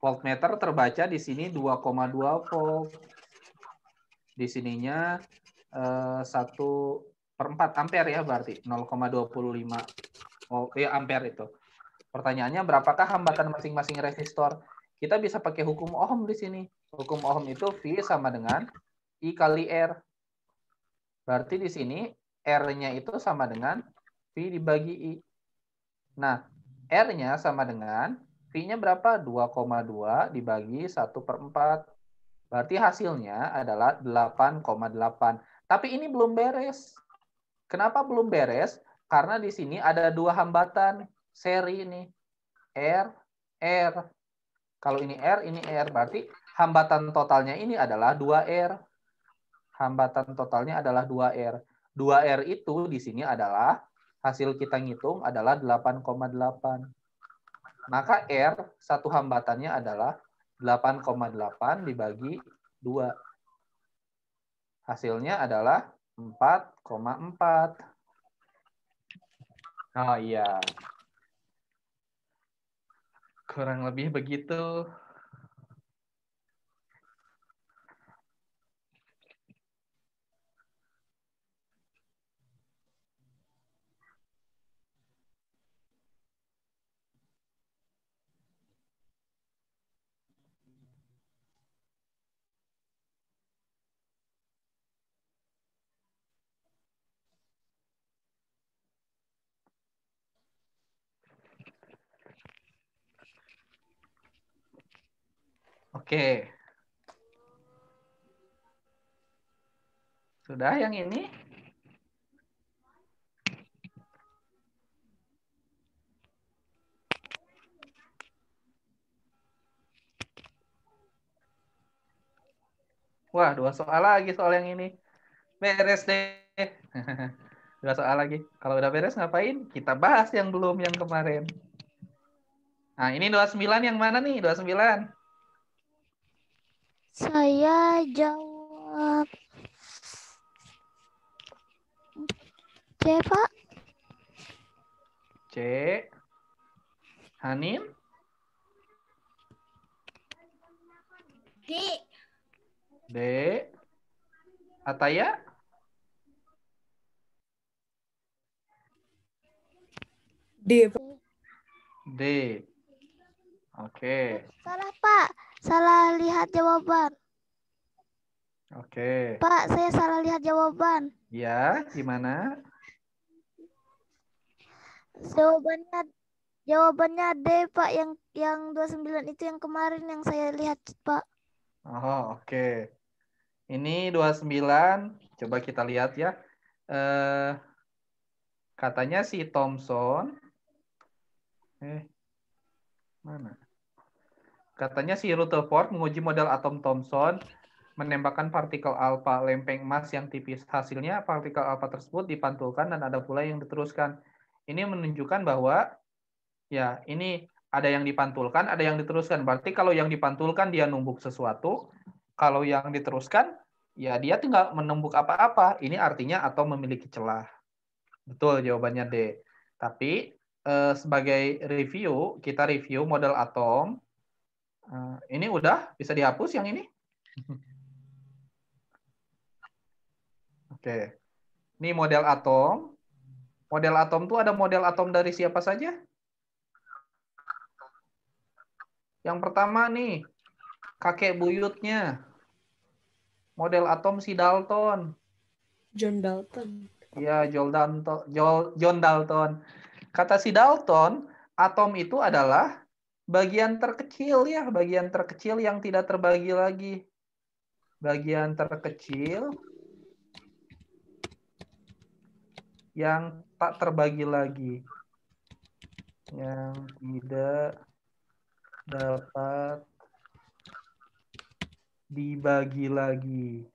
Voltmeter terbaca di sini 2,2 volt. Di sininya eh, 1 per 4 ampere ya berarti 0,25 oh, ya ampere itu. Pertanyaannya berapakah hambatan masing-masing resistor? Kita bisa pakai hukum Ohm di sini. Hukum Ohm itu V sama dengan I kali R. Berarti di sini R-nya itu sama dengan V dibagi I. Nah, R-nya sama dengan V-nya berapa? 2,2 dibagi 1 per 4. Berarti hasilnya adalah 8,8. Tapi ini belum beres. Kenapa belum beres? Karena di sini ada dua hambatan seri ini. R, R. Kalau ini R, ini R. Berarti hambatan totalnya ini adalah 2R. Hambatan totalnya adalah 2R. 2R itu di sini adalah hasil kita ngitung adalah 8,8. Maka R, satu hambatannya adalah 8,8 dibagi 2. Hasilnya adalah 4,4. Oh iya. Kurang lebih begitu. Oke. Sudah yang ini? Wah, dua soal lagi soal yang ini. Beres deh. dua soal lagi. Kalau udah beres ngapain? Kita bahas yang belum yang kemarin. Nah, ini 29 yang mana nih? 29. Saya jawab C, Pak. C. Hanin? D. D. Ataya? D. D. Oke. Salah, Pak. Salah lihat jawaban. Oke. Pak, saya salah lihat jawaban. Ya, gimana? Jawabannya jawabannya D, Pak. Yang yang 29 itu yang kemarin yang saya lihat, Pak. Oh, oke. Ini 29. Coba kita lihat ya. Eh, katanya si Thomson. Eh, mana? Katanya si Rutherford menguji model atom Thomson menembakkan partikel alfa lempeng emas yang tipis. Hasilnya partikel alfa tersebut dipantulkan dan ada pula yang diteruskan. Ini menunjukkan bahwa ya ini ada yang dipantulkan, ada yang diteruskan. Berarti kalau yang dipantulkan dia numbuk sesuatu, kalau yang diteruskan ya dia tinggal menumbuk apa-apa. Ini artinya atau memiliki celah. Betul jawabannya D. Tapi eh, sebagai review, kita review model atom. Eh, ini udah bisa dihapus yang ini? Oke. Ini model atom. Model atom itu ada model atom dari siapa saja? Yang pertama nih, kakek buyutnya. Model atom si Dalton. John Dalton. Ya, John Dalton. John Dalton. Kata si Dalton, atom itu adalah bagian terkecil ya, bagian terkecil yang tidak terbagi lagi. Bagian terkecil yang tak terbagi lagi. Yang tidak dapat dibagi lagi.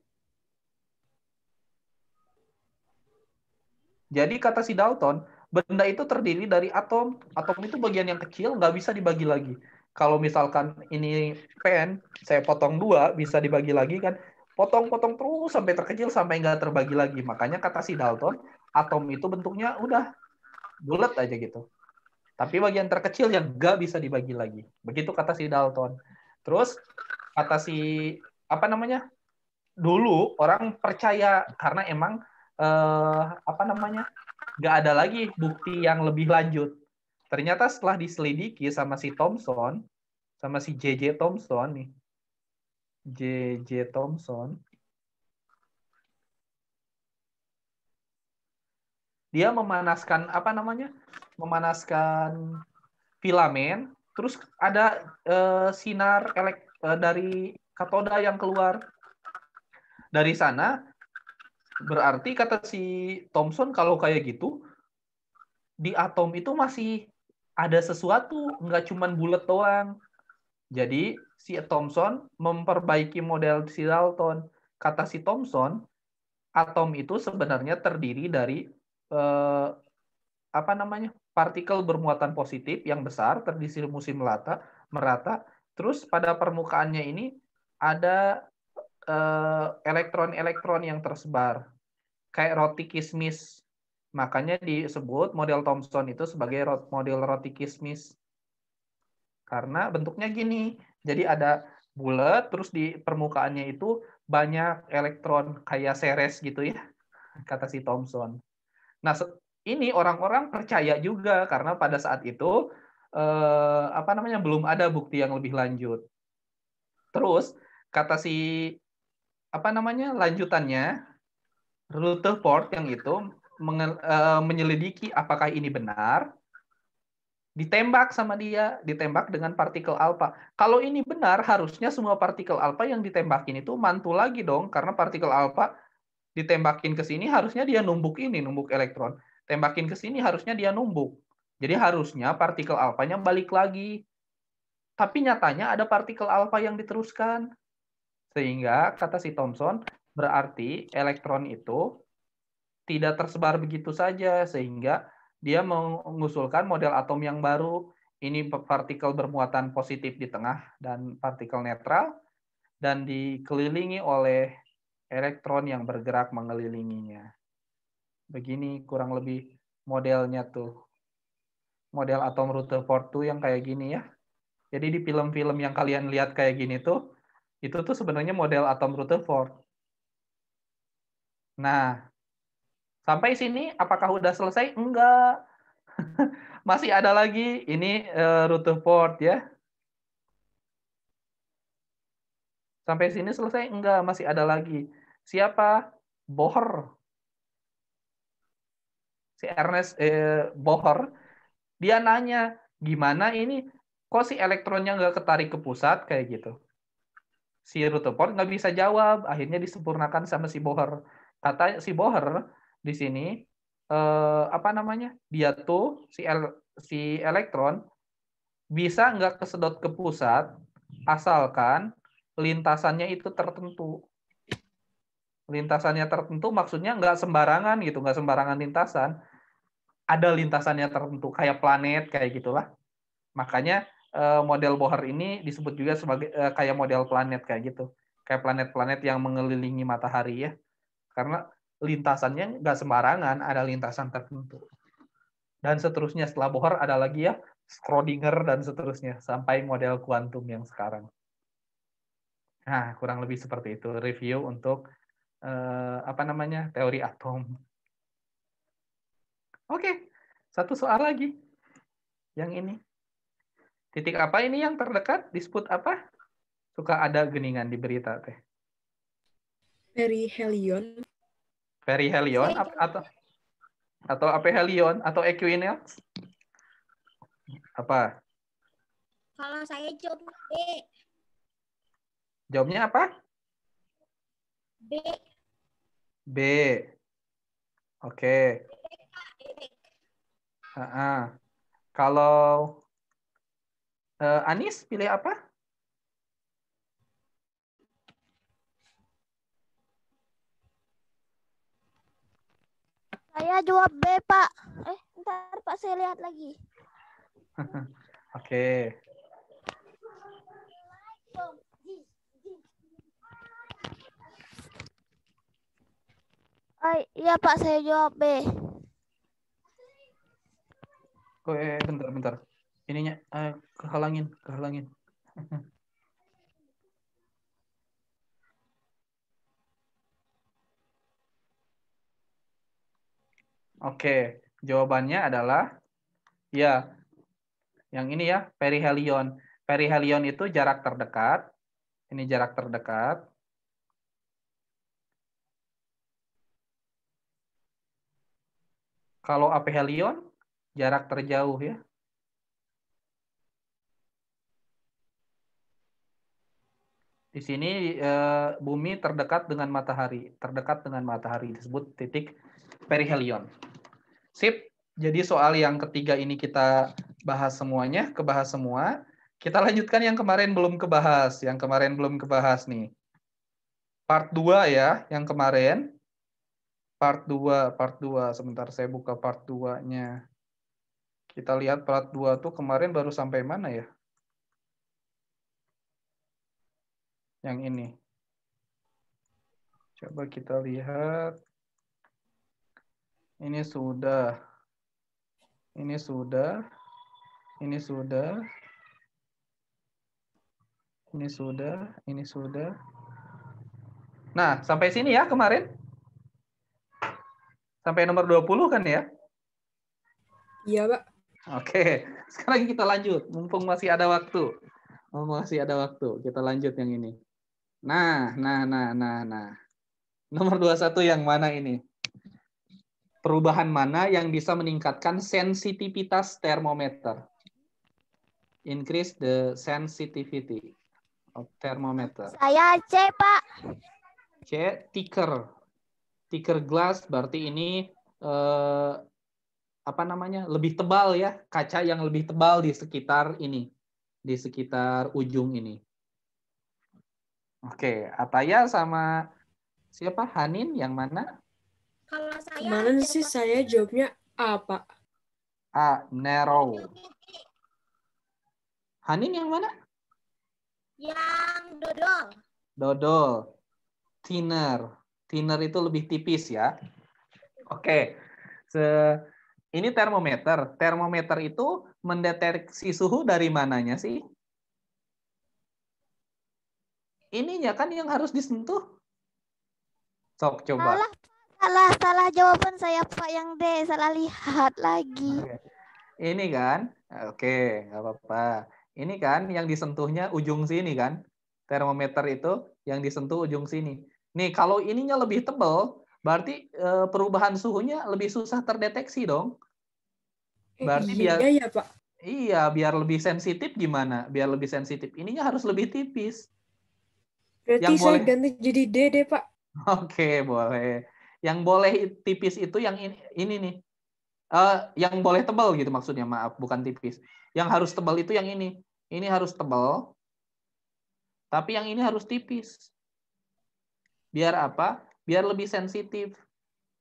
Jadi kata si Dalton, benda itu terdiri dari atom. Atom itu bagian yang kecil, nggak bisa dibagi lagi. Kalau misalkan ini pen, saya potong dua, bisa dibagi lagi kan. Potong-potong terus sampai terkecil sampai nggak terbagi lagi. Makanya kata si Dalton, atom itu bentuknya udah bulat aja gitu. Tapi bagian terkecil yang nggak bisa dibagi lagi. Begitu kata si Dalton. Terus kata si apa namanya? Dulu orang percaya karena emang eh, apa namanya? Nggak ada lagi bukti yang lebih lanjut. Ternyata setelah diselidiki sama si Thomson, sama si JJ Thomson nih, JJ Thomson, dia memanaskan apa namanya? Memanaskan filamen, terus ada eh, sinar elek eh, dari katoda yang keluar. Dari sana berarti kata si Thomson kalau kayak gitu di atom itu masih ada sesuatu, nggak cuman bulat doang. Jadi si Thomson memperbaiki model si Dalton. Kata si Thomson, atom itu sebenarnya terdiri dari eh, apa namanya partikel bermuatan positif yang besar terdistribusi merata, merata. Terus pada permukaannya ini ada elektron-elektron yang tersebar kayak roti kismis. Makanya disebut model Thomson itu sebagai model roti kismis. Karena bentuknya gini. Jadi ada bulat, terus di permukaannya itu banyak elektron kayak seres gitu ya, kata si Thomson. Nah, ini orang-orang percaya juga karena pada saat itu eh, apa namanya belum ada bukti yang lebih lanjut. Terus kata si apa namanya lanjutannya Rutherford yang itu eh, menyelidiki apakah ini benar ditembak sama dia, ditembak dengan partikel alfa. Kalau ini benar, harusnya semua partikel alfa yang ditembakin itu mantul lagi dong, karena partikel alfa ditembakin ke sini harusnya dia numbuk ini, numbuk elektron. Tembakin ke sini harusnya dia numbuk. Jadi harusnya partikel alfanya balik lagi. Tapi nyatanya ada partikel alfa yang diteruskan. Sehingga kata si Thomson, berarti elektron itu tidak tersebar begitu saja sehingga dia mengusulkan model atom yang baru. Ini partikel bermuatan positif di tengah dan partikel netral. dan dikelilingi oleh elektron yang bergerak mengelilinginya. Begini kurang lebih modelnya tuh. Model atom Rutherford tuh yang kayak gini ya. Jadi di film-film yang kalian lihat kayak gini tuh, itu tuh sebenarnya model atom Rutherford. Nah, sampai sini apakah udah selesai? Enggak. Masih ada lagi. Ini uh, Rutherford ya. Sampai sini selesai? Enggak, masih ada lagi. Siapa? Bohr. Si Ernest eh, Bohr, dia nanya, gimana ini kok si elektronnya nggak ketarik ke pusat kayak gitu. Si Rutherford nggak bisa jawab, akhirnya disempurnakan sama si Bohr. Kata si Bohr di sini eh, apa namanya? Dia tuh si el, si elektron bisa nggak kesedot ke pusat asalkan lintasannya itu tertentu. Lintasannya tertentu maksudnya nggak sembarangan gitu, nggak sembarangan lintasan. Ada lintasannya tertentu, kayak planet, kayak gitulah. Makanya model Bohr ini disebut juga sebagai eh, kayak model planet kayak gitu. Kayak planet-planet yang mengelilingi matahari ya. Karena lintasannya nggak sembarangan, ada lintasan tertentu. Dan seterusnya setelah Bohr ada lagi ya Schrödinger dan seterusnya sampai model kuantum yang sekarang. Nah, kurang lebih seperti itu review untuk eh, apa namanya teori atom. Oke, satu soal lagi. Yang ini. Titik apa ini yang terdekat? Disebut apa? Suka ada geningan di berita teh. Perihelion. Perihelion atau atau apa helion atau equinox? Apa? Kalau saya jawab B. Jawabnya apa? B. B. Oke. Okay. Kalau uh, Anis pilih apa? Saya jawab B, Pak. Eh, ntar Pak saya lihat lagi. Oke. Okay. Oh, iya Pak, saya jawab B. Oh, eh, bentar, bentar. Ininya eh, kehalangin, kehalangin. Oke, jawabannya adalah ya, yang ini ya, perihelion. Perihelion itu jarak terdekat. Ini jarak terdekat. Kalau aphelion, jarak terjauh ya. Di sini eh, bumi terdekat dengan matahari, terdekat dengan matahari disebut titik perihelion. Sip. Jadi soal yang ketiga ini kita bahas semuanya, kebahas semua. Kita lanjutkan yang kemarin belum kebahas, yang kemarin belum kebahas nih. Part 2 ya, yang kemarin part 2, part 2. Sebentar saya buka part 2-nya. Kita lihat part 2 tuh kemarin baru sampai mana ya? Yang ini. Coba kita lihat. Ini sudah. Ini sudah. Ini sudah. Ini sudah. Ini sudah. Nah, sampai sini ya kemarin. Sampai nomor 20 kan ya? Iya, Pak. Oke, sekarang kita lanjut. Mumpung masih ada waktu. Mumpung masih ada waktu, kita lanjut yang ini. Nah, nah, nah, nah, nah. Nomor 21 yang mana ini? Perubahan mana yang bisa meningkatkan sensitivitas termometer? Increase the sensitivity of thermometer. Saya C, Pak. C, ticker stiker glass berarti ini eh, apa namanya lebih tebal ya kaca yang lebih tebal di sekitar ini di sekitar ujung ini. Oke, Ataya sama siapa? Hanin yang mana? Kalau saya Mana sih saya jawabnya A, Pak? A, narrow. Hanin yang mana? Yang dodol. Dodol. Thinner. Thinner itu lebih tipis ya. Oke. Se ini termometer. Termometer itu mendeteksi suhu dari mananya sih? Ininya kan yang harus disentuh. Sok coba. Salah, salah, salah jawaban saya Pak yang D. Salah lihat lagi. Oke. Ini kan, oke, nggak apa-apa. Ini kan yang disentuhnya ujung sini kan. Termometer itu yang disentuh ujung sini. Nih, kalau ininya lebih tebal, berarti eh, perubahan suhunya lebih susah terdeteksi dong. Eh, Berarti iya biar- ya Pak. Iya, biar lebih sensitif gimana? Biar lebih sensitif. Ininya harus lebih tipis. Berarti Yang saya boleh- ganti jadi D deh Pak. Oke, boleh. Yang boleh tipis itu yang ini, ini nih. Eh, yang boleh tebal gitu maksudnya, maaf, bukan tipis. Yang harus tebal itu yang ini. Ini harus tebal, tapi yang ini harus tipis. Biar apa? Biar lebih sensitif.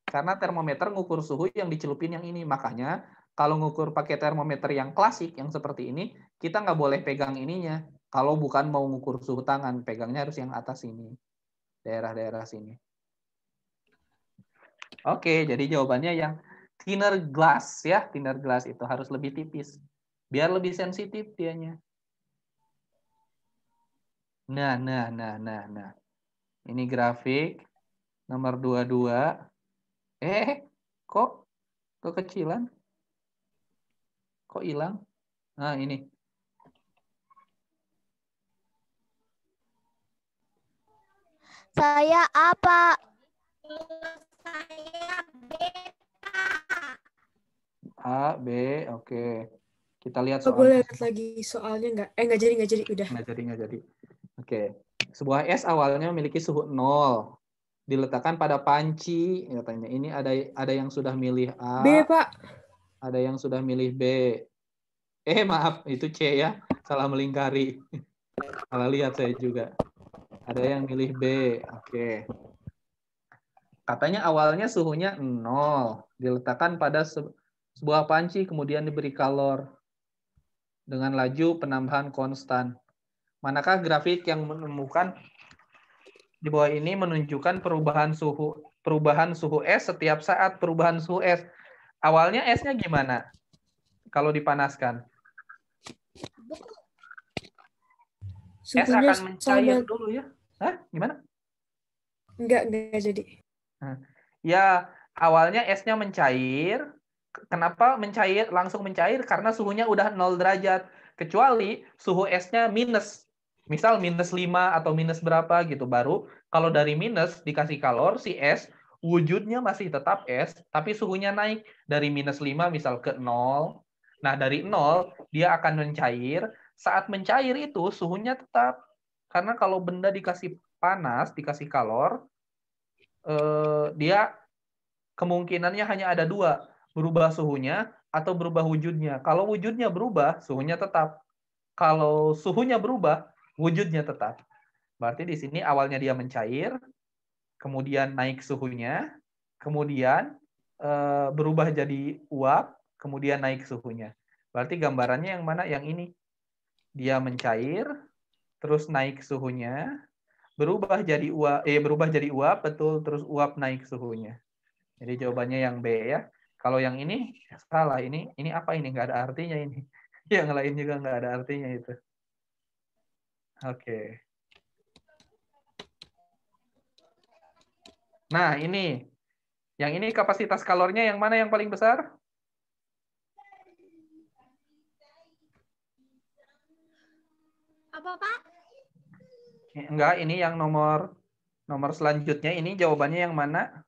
Karena termometer ngukur suhu yang dicelupin yang ini. Makanya kalau ngukur pakai termometer yang klasik, yang seperti ini, kita nggak boleh pegang ininya. Kalau bukan mau ngukur suhu tangan, pegangnya harus yang atas ini. Daerah-daerah sini. Oke, jadi jawabannya yang thinner glass ya, thinner glass itu harus lebih tipis. Biar lebih sensitif dianya. Nah, nah, nah, nah, nah. Ini grafik nomor 22. Eh, kok kekecilan? Kok hilang? Nah, ini. Saya apa? A, B, oke. Kita lihat Oh, boleh soalnya. lihat lagi soalnya nggak? Eh nggak jadi nggak jadi udah. Nggak jadi, nggak jadi. Oke. Sebuah es awalnya memiliki suhu 0. Diletakkan pada panci, katanya. Ini ada ada yang sudah milih A, B Pak. ada yang sudah milih B. Eh, maaf, itu C ya. Salah melingkari. Salah lihat saya juga. Ada yang milih B. Oke. Katanya awalnya suhunya 0. Diletakkan pada se- sebuah panci, kemudian diberi kalor dengan laju penambahan konstan. Manakah grafik yang menemukan di bawah ini menunjukkan perubahan suhu perubahan suhu es setiap saat perubahan suhu es. Awalnya esnya gimana? Kalau dipanaskan, es Suhunya akan mencair sama dulu ya. Hah? Gimana? nggak nggak jadi. Ya, awalnya esnya mencair. Kenapa mencair langsung mencair? Karena suhunya udah 0 derajat. Kecuali suhu esnya minus. Misal minus 5 atau minus berapa gitu. Baru kalau dari minus dikasih kalor, si es wujudnya masih tetap es, tapi suhunya naik dari minus 5 misal ke 0. Nah, dari 0 dia akan mencair. Saat mencair itu suhunya tetap. Karena kalau benda dikasih panas, dikasih kalor, eh, dia kemungkinannya hanya ada dua, berubah suhunya atau berubah wujudnya. Kalau wujudnya berubah, suhunya tetap. Kalau suhunya berubah, wujudnya tetap. Berarti di sini awalnya dia mencair, kemudian naik suhunya, kemudian eh, berubah jadi uap, kemudian naik suhunya. Berarti gambarannya yang mana? Yang ini. Dia mencair, terus naik suhunya, berubah jadi uap, eh berubah jadi uap, betul, terus uap naik suhunya. Jadi jawabannya yang B ya. Kalau yang ini salah. Ini ini apa ini? Nggak ada artinya ini. Yang lain juga nggak ada artinya itu. Oke. Nah ini, yang ini kapasitas kalornya yang mana yang paling besar? Apa Pak? Enggak, ini yang nomor nomor selanjutnya ini jawabannya yang mana?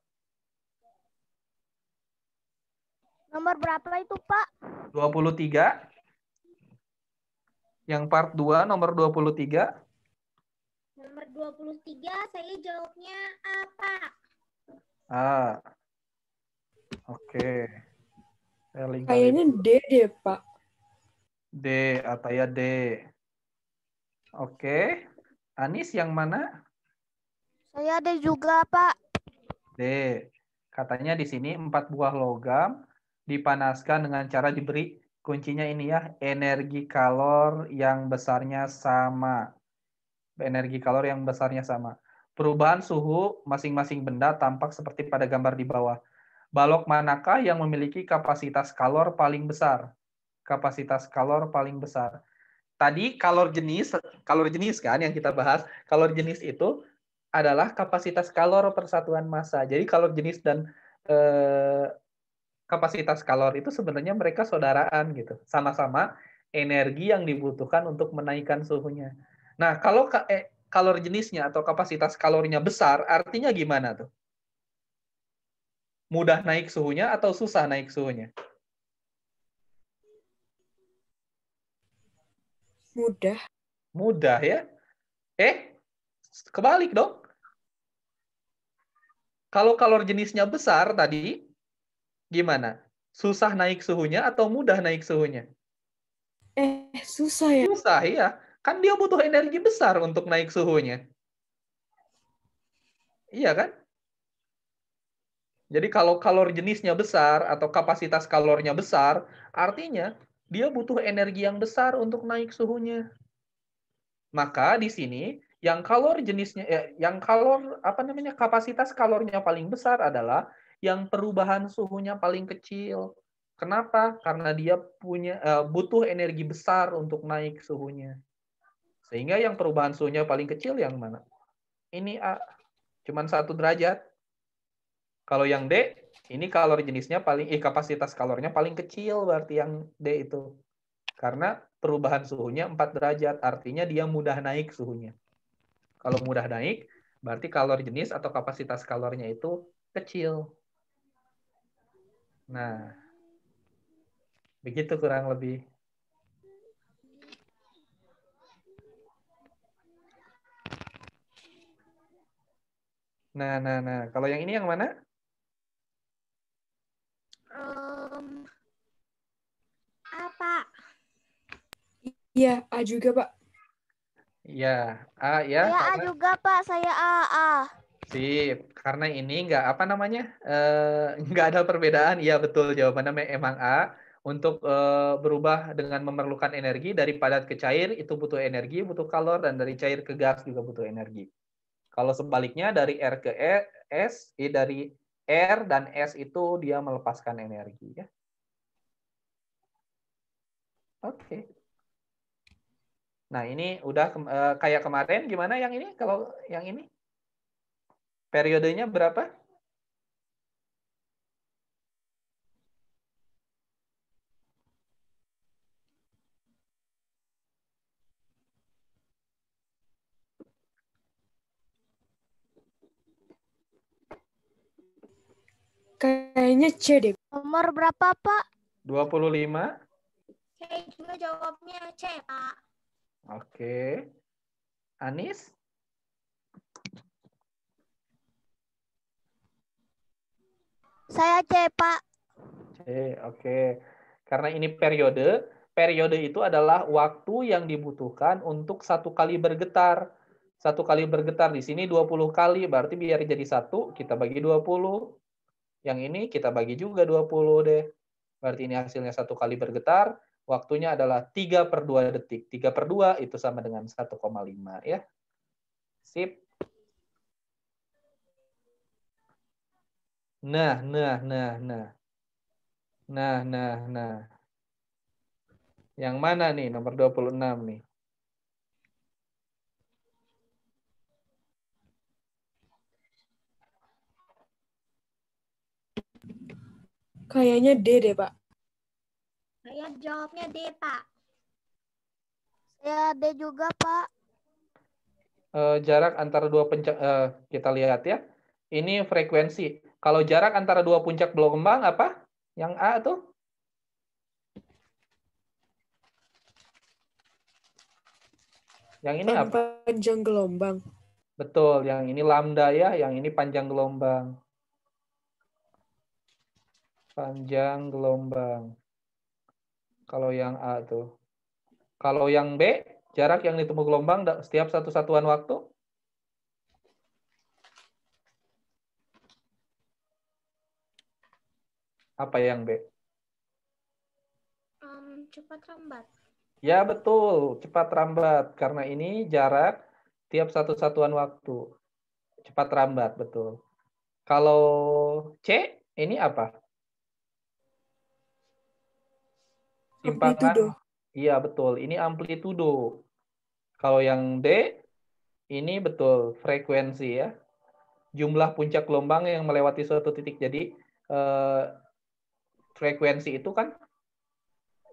Nomor berapa itu Pak? 23. Yang part 2 nomor 23. Nomor 23 saya jawabnya apa? Ah. Oke. Saya lingkarin. Kayaknya D deh Pak. D atau ya D. Oke. Anis yang mana? Saya ada juga Pak. D. Katanya di sini empat buah logam dipanaskan dengan cara diberi kuncinya ini ya, energi kalor yang besarnya sama. energi kalor yang besarnya sama. Perubahan suhu masing-masing benda tampak seperti pada gambar di bawah. Balok manakah yang memiliki kapasitas kalor paling besar? Kapasitas kalor paling besar. Tadi kalor jenis, kalor jenis kan yang kita bahas. Kalor jenis itu adalah kapasitas kalor persatuan massa. Jadi kalor jenis dan eh, kapasitas kalor itu sebenarnya mereka saudaraan gitu. Sama-sama energi yang dibutuhkan untuk menaikkan suhunya. Nah, kalau eh, kalor jenisnya atau kapasitas kalorinya besar, artinya gimana tuh? Mudah naik suhunya atau susah naik suhunya? Mudah. Mudah ya. Eh, kebalik dong. Kalau kalor jenisnya besar tadi, gimana? Susah naik suhunya atau mudah naik suhunya? Eh, susah ya. Susah ya. Kan dia butuh energi besar untuk naik suhunya. Iya kan? Jadi kalau kalor jenisnya besar atau kapasitas kalornya besar, artinya dia butuh energi yang besar untuk naik suhunya. Maka di sini yang kalor jenisnya ya, yang kalor apa namanya kapasitas kalornya paling besar adalah yang perubahan suhunya paling kecil. Kenapa? Karena dia punya uh, butuh energi besar untuk naik suhunya. Sehingga yang perubahan suhunya paling kecil yang mana? Ini A, cuman satu derajat. Kalau yang D, ini kalori jenisnya paling, eh kapasitas kalornya paling kecil berarti yang D itu. Karena perubahan suhunya 4 derajat, artinya dia mudah naik suhunya. Kalau mudah naik, berarti kalori jenis atau kapasitas kalornya itu kecil. Nah, begitu kurang lebih. Nah, nah, nah. Kalau yang ini yang mana? Um, apa? Iya, A juga, Pak. Iya, A ya. Saya A juga, Pak. Saya A, A. Sip, karena ini enggak apa namanya, eh, nggak ada perbedaan. Iya betul jawabannya emang A. Untuk eh, berubah dengan memerlukan energi dari padat ke cair itu butuh energi, butuh kalor, dan dari cair ke gas juga butuh energi. Kalau sebaliknya dari R ke e, S, e dari R dan S itu dia melepaskan energi ya. Oke. Nah, ini udah uh, kayak kemarin gimana yang ini? Kalau yang ini periodenya berapa? Kayaknya C deh. Nomor berapa, Pak? 25. Saya juga jawabnya C, Pak. Oke. Anis? Saya C, Pak. C, oke. Karena ini periode, periode itu adalah waktu yang dibutuhkan untuk satu kali bergetar. Satu kali bergetar di sini 20 kali, berarti biar jadi satu, kita bagi 20. Yang ini kita bagi juga 20 deh. Berarti ini hasilnya satu kali bergetar. Waktunya adalah 3 per 2 detik. 3 per 2 itu sama dengan 1,5 ya. Sip. Nah, nah, nah, nah. Nah, nah, nah. Yang mana nih nomor 26 nih? Kayaknya D deh, Pak. Saya jawabnya D, Pak. Saya D juga, Pak. Uh, jarak antara dua puncak, uh, kita lihat ya. Ini frekuensi. Kalau jarak antara dua puncak gelombang apa? Yang A tuh? Yang ini apa? Panjang gelombang. Betul, yang ini lambda ya, yang ini panjang gelombang panjang gelombang. Kalau yang A tuh. Kalau yang B, jarak yang ditempuh gelombang setiap satu satuan waktu? Apa yang B? Um, cepat rambat. Ya betul, cepat rambat. Karena ini jarak Tiap satu satuan waktu. Cepat rambat, betul. Kalau C, ini apa? Amplitudo. Iya, betul. Ini amplitudo. Kalau yang D, ini betul, frekuensi ya. Jumlah puncak gelombang yang melewati suatu titik. Jadi, eh, frekuensi itu kan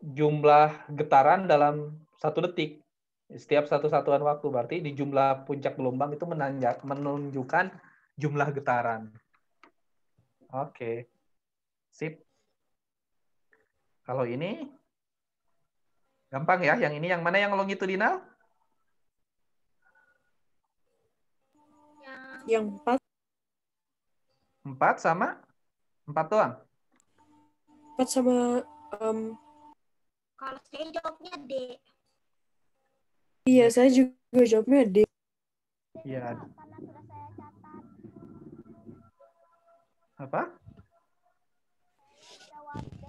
jumlah getaran dalam satu detik. Setiap satu satuan waktu. Berarti di jumlah puncak gelombang itu menanjak, menunjukkan jumlah getaran. Oke. Sip. Kalau ini gampang ya. Yang ini yang mana yang longitudinal? Yang empat. Empat sama? Empat doang? Empat sama um, Kalau saya jawabnya D. Iya, saya juga jawabnya D. Iya. Karena sudah saya catat. Apa? Jawab D.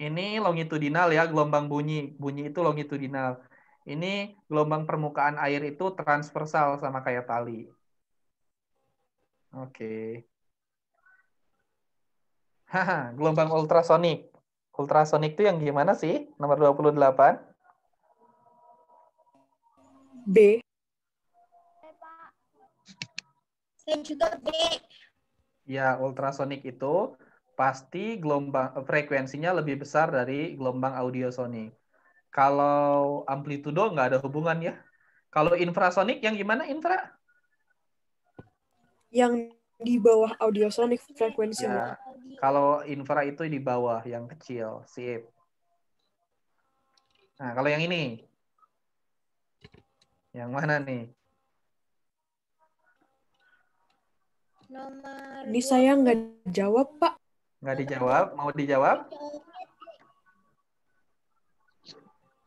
Ini longitudinal ya, gelombang bunyi. Bunyi itu longitudinal. Ini gelombang permukaan air itu transversal sama kayak tali. Oke. Haha, gelombang ultrasonik. Ultrasonik itu yang gimana sih? Nomor 28. B. B, Pak. Saya juga B. Ya, ultrasonik itu pasti gelombang frekuensinya lebih besar dari gelombang audiosonik. Kalau amplitudo nggak ada hubungan ya. Kalau infrasonik yang gimana infra? Yang di bawah audiosonic frekuensinya. Ya, kalau infra itu di bawah yang kecil, sip. Nah, kalau yang ini, yang mana nih? Nomor Ini saya nggak jawab, Pak. Nggak dijawab? Mau dijawab?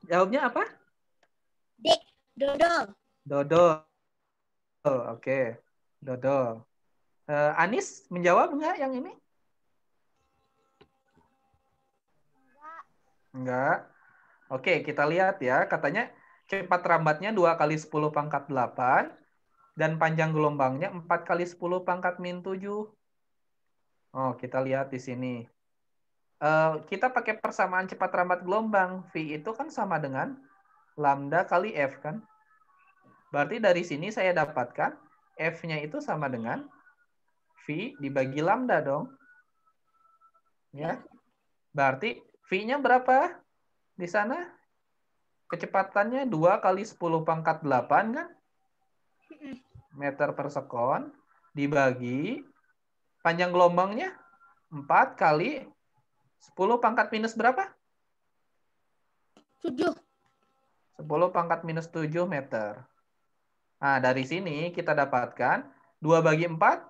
Jawabnya apa? D. Dodol. Dodol. Oh, Oke, dodol. Eh, Anis menjawab nggak yang ini? Enggak. Oke, kita lihat ya. Katanya cepat rambatnya 2 kali 10 pangkat 8 dan panjang gelombangnya 4 kali 10 pangkat min 7. Oh, kita lihat di sini. Eh, kita pakai persamaan cepat rambat gelombang. V itu kan sama dengan lambda kali F kan? Berarti dari sini saya dapatkan F-nya itu sama dengan V dibagi lambda dong. Ya. Berarti V-nya berapa di sana? Kecepatannya 2 kali 10 pangkat 8 kan? Meter per sekon. Dibagi panjang gelombangnya 4 kali 10 pangkat minus berapa? 7. 10 pangkat minus 7 meter. Nah, dari sini kita dapatkan 2 bagi 4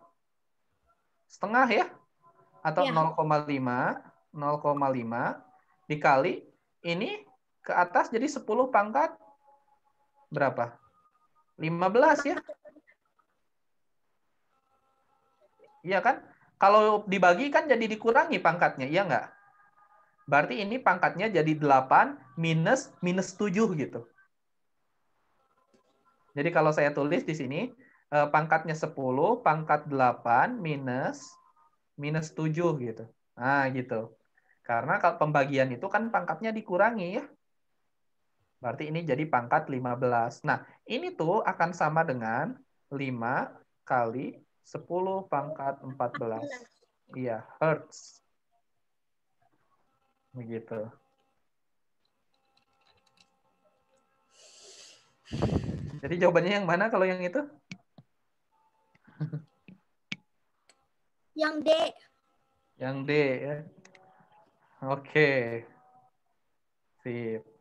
setengah ya? Atau Ya. 0,5. 0,5 dikali ini ke atas jadi 10 pangkat berapa? 15 ya? Iya kan? Kalau dibagi kan jadi dikurangi pangkatnya, iya nggak? Berarti ini pangkatnya jadi 8 minus minus 7 gitu. Jadi kalau saya tulis di sini, eh, pangkatnya 10, pangkat 8 minus minus 7 gitu. Nah, gitu. Karena kalau pembagian itu kan pangkatnya dikurangi ya. Berarti ini jadi pangkat 15. Nah, ini tuh akan sama dengan 5 kali 10 pangkat 14. Iya, hertz. Begitu. Jadi jawabannya yang mana kalau yang itu? Yang D. Yang D ya. Oke. Sip.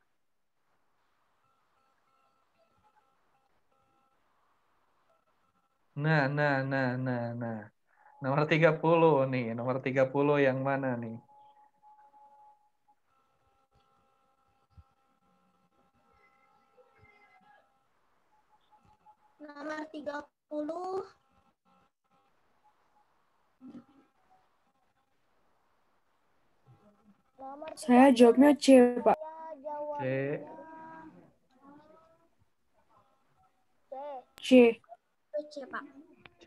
Nah, nah, nah, nah, nah. Nomor 30 nih. Nomor 30 yang mana nih? Nomor 30. Nomor Saya jawabnya C, Pak. saya C. jawabnya C. C, Pak. C,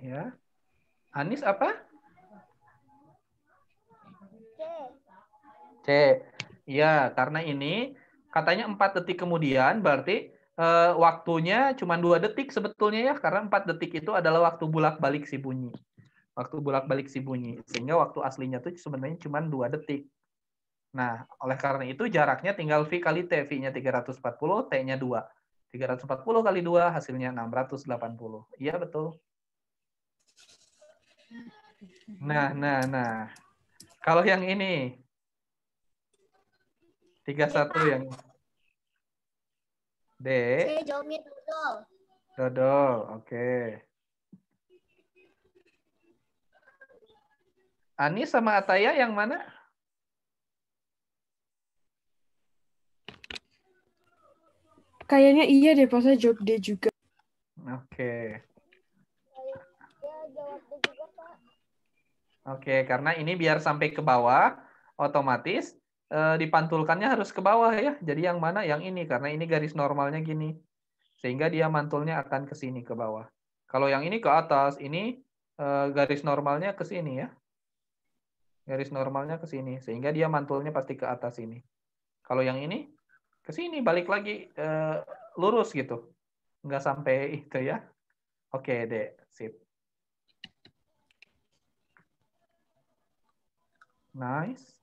ya. Anis apa? C. C. Iya, karena ini katanya 4 detik kemudian berarti eh, waktunya cuma dua detik sebetulnya ya, karena 4 detik itu adalah waktu bolak-balik si bunyi. Waktu bolak-balik si bunyi. Sehingga waktu aslinya tuh sebenarnya cuma dua detik. Nah, oleh karena itu jaraknya tinggal V kali T. V-nya 340, T-nya 2. 340 kali 2 hasilnya 680. Iya, betul. Nah, nah, nah. Kalau yang ini, 31 yang D, C, jawabnya dodol. dodol. Oke. Ani sama Ataya yang mana? Kayaknya iya deh, pas saya jawab D juga. Oke. Ya, juga, Pak. Oke, karena ini biar sampai ke bawah, otomatis eh, dipantulkannya harus ke bawah ya. Jadi yang mana? Yang ini, karena ini garis normalnya gini. Sehingga dia mantulnya akan ke sini, ke bawah. Kalau yang ini ke atas, ini eh, garis normalnya ke sini ya. Garis normalnya ke sini. Sehingga dia mantulnya pasti ke atas ini. Kalau yang ini, ke sini, balik lagi eh, lurus gitu. Nggak sampai itu ya. Oke, deh. Sip. Nice.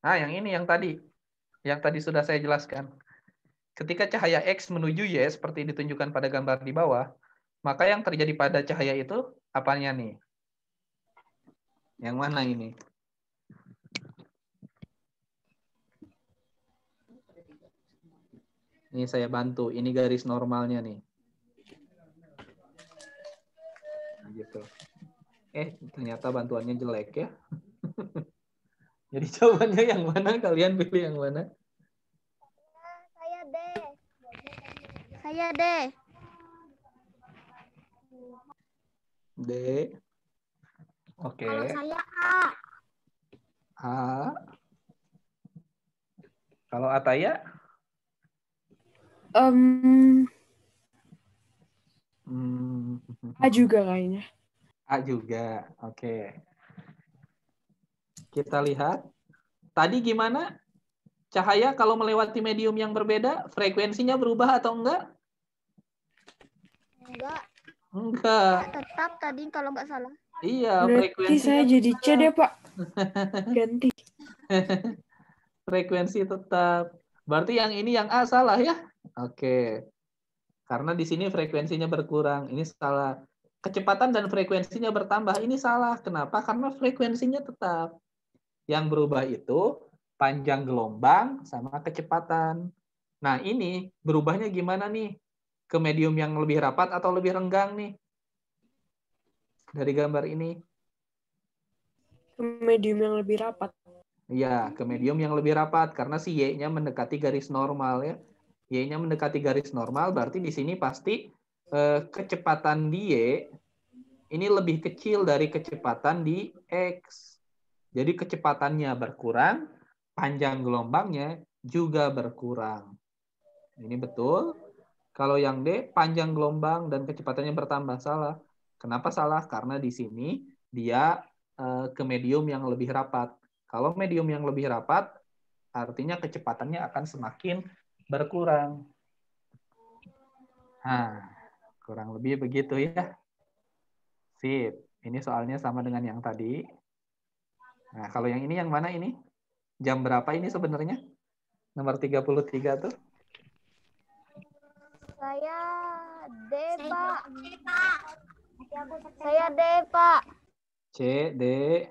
Nah, yang ini yang tadi. Yang tadi sudah saya jelaskan. Ketika cahaya X menuju Y seperti ditunjukkan pada gambar di bawah, maka yang terjadi pada cahaya itu apanya nih? Yang mana ini? Ini saya bantu. Ini garis normalnya nih. Gitu. Eh, ternyata bantuannya jelek ya. Jadi jawabannya yang mana? Kalian pilih yang mana? Saya D. Saya D. D. Oke. Kalau saya A. A. Kalau Ataya? Hmm, A juga kayaknya. A juga. Oke. Kita lihat. Tadi gimana? Cahaya kalau melewati medium yang berbeda, frekuensinya berubah atau enggak? Enggak, Enggak. tetap tadi kalau nggak salah. Iya, Berarti frekuensinya saya jadi C deh, Pak. Ganti. frekuensi tetap. Berarti yang ini yang A salah ya? Oke. Karena di sini frekuensinya berkurang. Ini salah. Kecepatan dan frekuensinya bertambah. Ini salah. Kenapa? Karena frekuensinya tetap. Yang berubah itu panjang gelombang sama kecepatan. Nah, ini berubahnya gimana nih? Ke medium yang lebih rapat atau lebih renggang nih? Dari gambar ini. Medium yang lebih rapat. Iya, ke medium yang lebih rapat karena si Y-nya mendekati garis normal ya. Y-nya mendekati garis normal berarti di sini pasti eh, kecepatan di Y ini lebih kecil dari kecepatan di X. Jadi kecepatannya berkurang, panjang gelombangnya juga berkurang. Ini betul. Kalau yang D, panjang gelombang dan kecepatannya bertambah. Salah. Kenapa salah? Karena di sini dia eh, ke medium yang lebih rapat. Kalau medium yang lebih rapat, artinya kecepatannya akan semakin berkurang. Nah, kurang lebih begitu ya. Sip. Ini soalnya sama dengan yang tadi. Nah, kalau yang ini yang mana ini? Jam berapa ini sebenarnya? Nomor 33 tuh. Saya D, Pak. Saya D, Pak. C, D,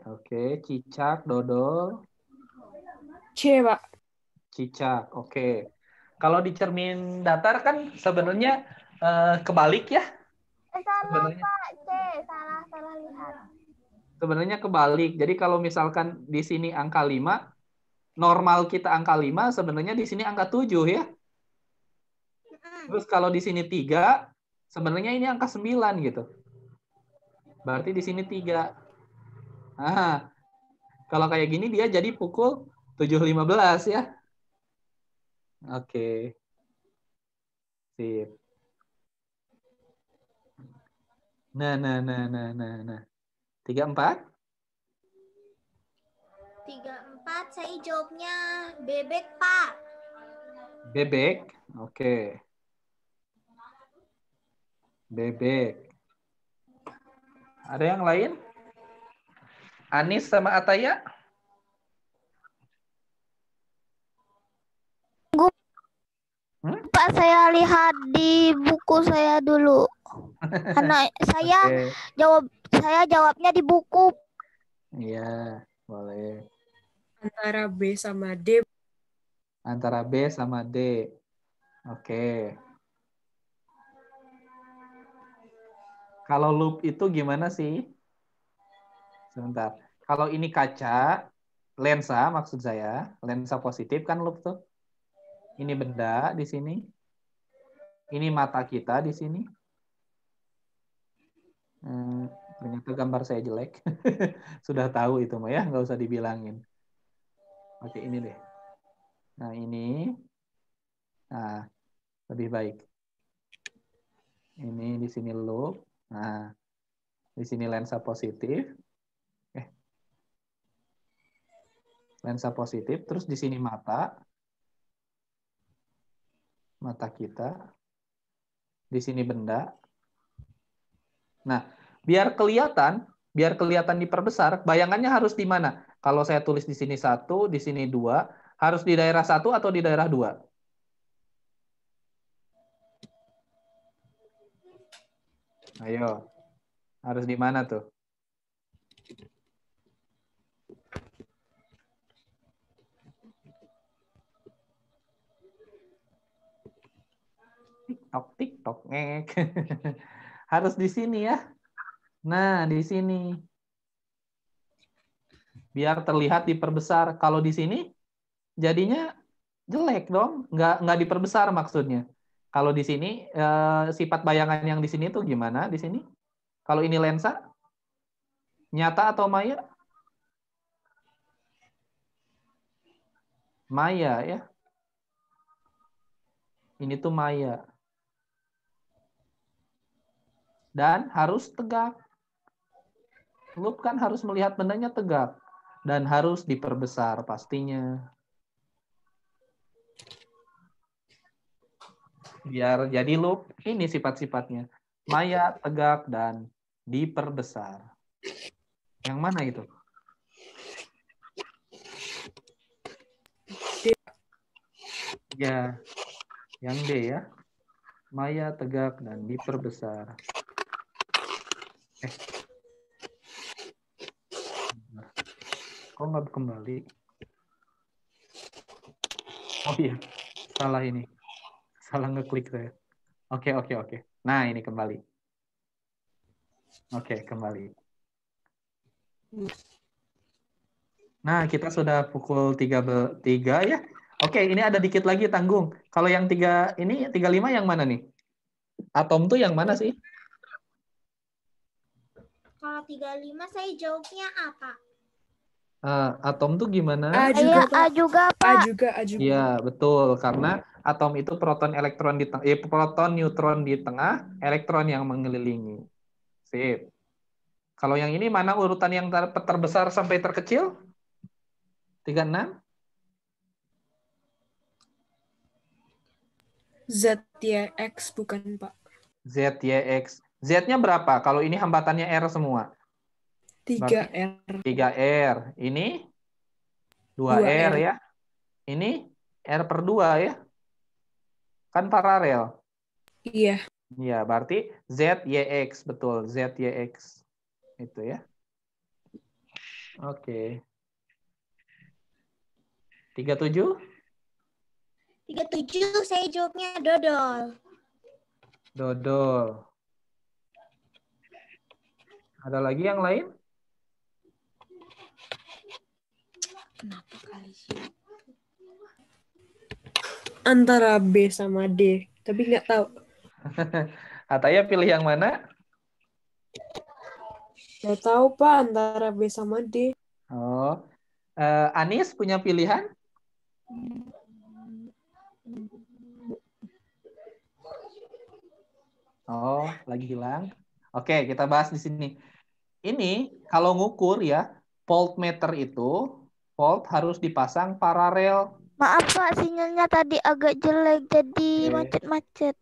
oke. Cicak, dodol. C, Pak. Cicak, oke. Kalau di cermin datar kan sebenarnya eh, kebalik ya. Eh, salah, Sebenarnya. Pak. C. Salah, salah lihat. Sebenarnya kebalik. Jadi kalau misalkan di sini angka 5, normal kita angka 5, sebenarnya di sini angka 7 ya. Terus kalau di sini 3, sebenarnya ini angka 9 gitu. Berarti di sini 3. Nah, kalau kayak gini dia jadi pukul 7.15 ya. Oke. Sip. Nah, nah, nah, nah, nah, nah. Tiga empat? Tiga empat saya jawabnya bebek pak. Bebek. Oke. Bebek. Ada yang lain? Anis sama Ataya? Pak saya lihat di buku saya dulu. Karena saya Oke. jawab saya jawabnya di buku. Iya, boleh. Antara B sama D. Antara B sama D. Oke. Kalau loop itu gimana sih? Sebentar. Kalau ini kaca, lensa maksud saya, lensa positif kan loop tuh. Ini benda di sini. Ini mata kita di sini. Hmm, ternyata gambar saya jelek. Sudah tahu itu mah ya, nggak usah dibilangin. Oke, ini deh. Nah, ini. Nah, lebih baik. Ini di sini loop. Nah, di sini lensa positif. Eh. Lensa positif, terus di sini mata. Mata kita. Di sini benda. Nah, biar kelihatan, biar kelihatan diperbesar, bayangannya harus di mana? Kalau saya tulis di sini satu, di sini dua, harus di daerah satu atau di daerah dua? Ayo, harus di mana tuh? TikTok, TikTok, ngek. harus di sini ya. Nah, di sini. Biar terlihat diperbesar. Kalau di sini, jadinya jelek dong. Nggak, nggak diperbesar maksudnya. Kalau di sini, eh, sifat bayangan yang di sini tuh gimana di sini? Kalau ini lensa, nyata atau maya? Maya ya. Ini tuh maya. Dan harus tegak. Loop kan harus melihat bendanya tegak. Dan harus diperbesar pastinya. Biar jadi loop, ini sifat-sifatnya. Maya, tegak, dan diperbesar. Yang mana itu? Ya, yang D ya. Maya, tegak, dan diperbesar. Eh. Kok nggak kembali? Oh iya, salah ini. Salah ngeklik saya. Oke, oke, oke. Nah, ini kembali. Oke, kembali. Nah, kita sudah pukul 3, 3 ya. Oke, ini ada dikit lagi tanggung. Kalau yang tiga ini 35 yang mana nih? Atom tuh yang mana sih? Kalau 35 saya jawabnya apa? Eh, atom tuh gimana? A juga, Saya Pak. A juga A Pak. juga, A juga. Iya, betul. Karena atom itu proton elektron di tengah, eh, proton neutron di tengah, elektron yang mengelilingi. Sip. Kalau yang ini mana urutan yang ter- terbesar sampai terkecil? 36? Z, Y, X bukan, Pak. Z, Y, X. Z-nya berapa? Kalau ini hambatannya R semua. 3 R. 3R. Ini 2R 2R. ya. Ini R per 2 ya. Kan paralel. Iya. Ya, berarti Z, Y, X. Betul, Z, Y, X. Itu ya. Oke. 37? 37 saya jawabnya dodol. Dodol. Ada lagi yang lain? Kenapa kali sih? Antara B sama D. Tapi nggak tahu. Ataya pilih yang mana? Nggak tahu, Pak. Antara B sama D. Oh. Eh, Anis punya pilihan? Oh, lagi hilang. Oke, kita bahas di sini. Ini kalau ngukur ya, voltmeter itu volt harus dipasang paralel. Maaf Pak, sinyalnya tadi agak jelek jadi macet-macet.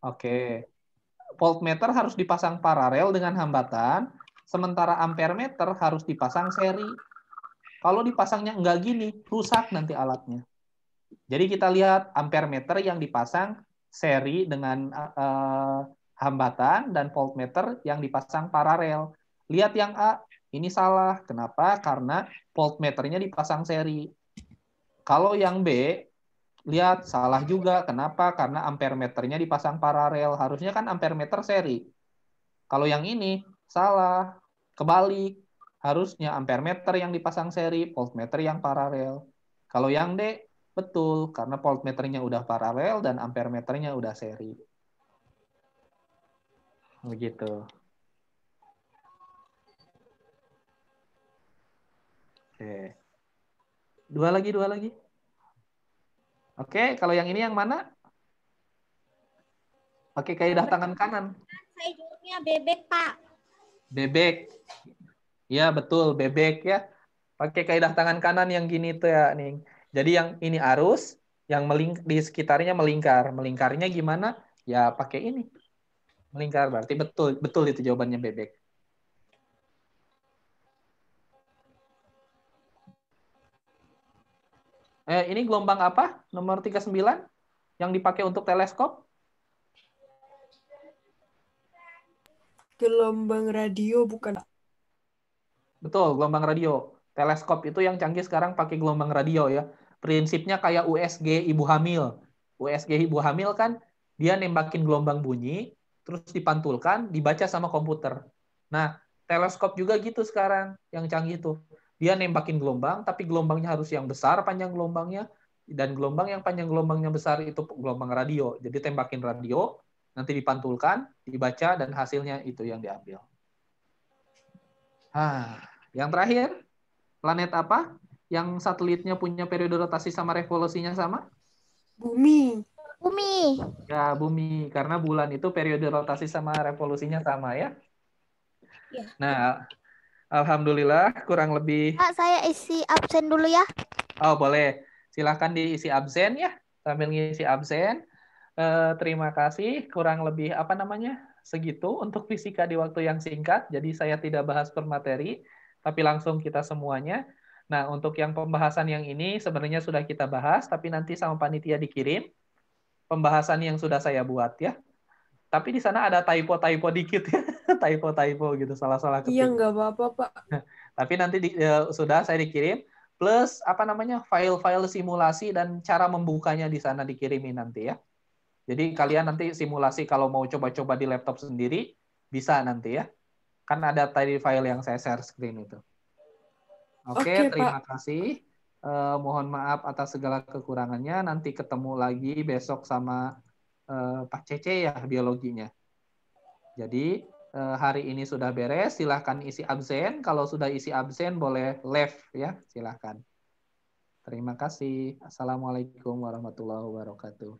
Oke. Voltmeter harus dipasang paralel dengan hambatan, sementara ampermeter harus dipasang seri. Kalau dipasangnya enggak gini, rusak nanti alatnya. Jadi kita lihat ampermeter yang dipasang seri dengan eh, hambatan dan voltmeter yang dipasang paralel. Lihat yang A, ini salah. Kenapa? Karena voltmeternya dipasang seri. Kalau yang B, lihat salah juga. Kenapa? Karena ampermeternya dipasang paralel. Harusnya kan ampermeter seri. Kalau yang ini salah. Kebalik. Harusnya ampermeter yang dipasang seri, voltmeter yang paralel. Kalau yang D, betul. Karena voltmeternya udah paralel dan ampermeternya udah seri. Begitu. Oke. Dua lagi, dua lagi. Oke, kalau yang ini yang mana? Pakai kaidah tangan kanan. Saya jawabnya bebek Pak. Bebek. Ya, betul, bebek ya. Pakai kaidah tangan kanan yang gini tuh ya, nih. Jadi yang ini arus, yang meling di sekitarnya melingkar. Melingkarnya gimana? Ya pakai ini. Melingkar berarti betul, betul itu jawabannya bebek. Eh, ini gelombang apa? Nomor 39 yang dipakai untuk teleskop? Gelombang radio bukan. Betul, gelombang radio. Teleskop itu yang canggih sekarang pakai gelombang radio ya. Prinsipnya kayak USG ibu hamil. USG ibu hamil kan dia nembakin gelombang bunyi, terus dipantulkan, dibaca sama komputer. Nah, teleskop juga gitu sekarang yang canggih itu. Dia nembakin gelombang, tapi gelombangnya harus yang besar panjang gelombangnya, dan gelombang yang panjang gelombangnya besar itu gelombang radio. Jadi tembakin radio, nanti dipantulkan, dibaca, dan hasilnya itu yang diambil. Ah, yang terakhir, planet apa yang satelitnya punya periode rotasi sama revolusinya sama? Bumi. Umi. Ya, bumi. Karena bulan itu periode rotasi sama revolusinya sama ya. Ya. Nah, alhamdulillah kurang lebih. Pak, saya isi absen dulu ya. Oh, boleh. Silahkan diisi absen ya. Sambil ngisi absen. Eh, terima kasih. Kurang lebih apa namanya? Segitu untuk fisika di waktu yang singkat. Jadi saya tidak bahas per materi, tapi langsung kita semuanya. Nah, untuk yang pembahasan yang ini sebenarnya sudah kita bahas, tapi nanti sama panitia dikirim pembahasan yang sudah saya buat ya. Tapi di sana ada typo-typo dikit ya, typo-typo gitu, salah-salah ketik. Iya nggak apa-apa Pak. Tapi nanti di- eh, sudah saya dikirim plus apa namanya file-file simulasi dan cara membukanya di sana dikirimin nanti ya. Jadi kalian nanti simulasi kalau mau coba-coba di laptop sendiri bisa nanti ya. Kan ada tadi file yang saya share screen itu. Oke, Oke, Pak. terima kasih. Eh, mohon maaf atas segala kekurangannya. Nanti ketemu lagi besok sama eh, Pak Cece ya biologinya. Jadi eh, hari ini sudah beres. Silahkan isi absen. Kalau sudah isi absen boleh left ya. Silahkan. Terima kasih. Assalamualaikum warahmatullahi wabarakatuh.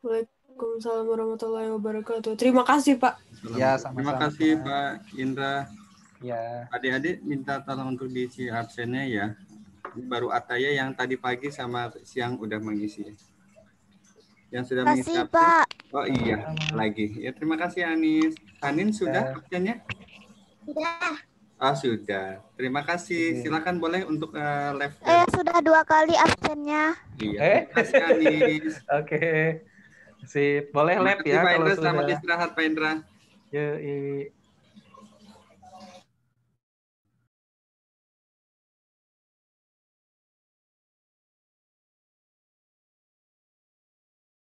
Waalaikumsalam warahmatullahi wabarakatuh. Terima kasih Pak. Ya, Terima sama-sama. kasih Pak Indra. Ya, Adik-adik minta tolong untuk diisi absennya ya. Baru Ataya yang tadi pagi sama siang udah mengisi. Yang sudah mengisi Kasih absen. Pak. Oh iya, lagi. Ya terima kasih Anis. Anin sudah absennya? Sudah. Ah sudah. Terima kasih. Silakan boleh untuk eh, left. Eh, sudah dua kali absennya. Iya. Eh. Terima kasih Anis. oke. Sip. Boleh Terima lab kasih ya Pak kalau Indra. Selamat istirahat Pak Indra. Yoi.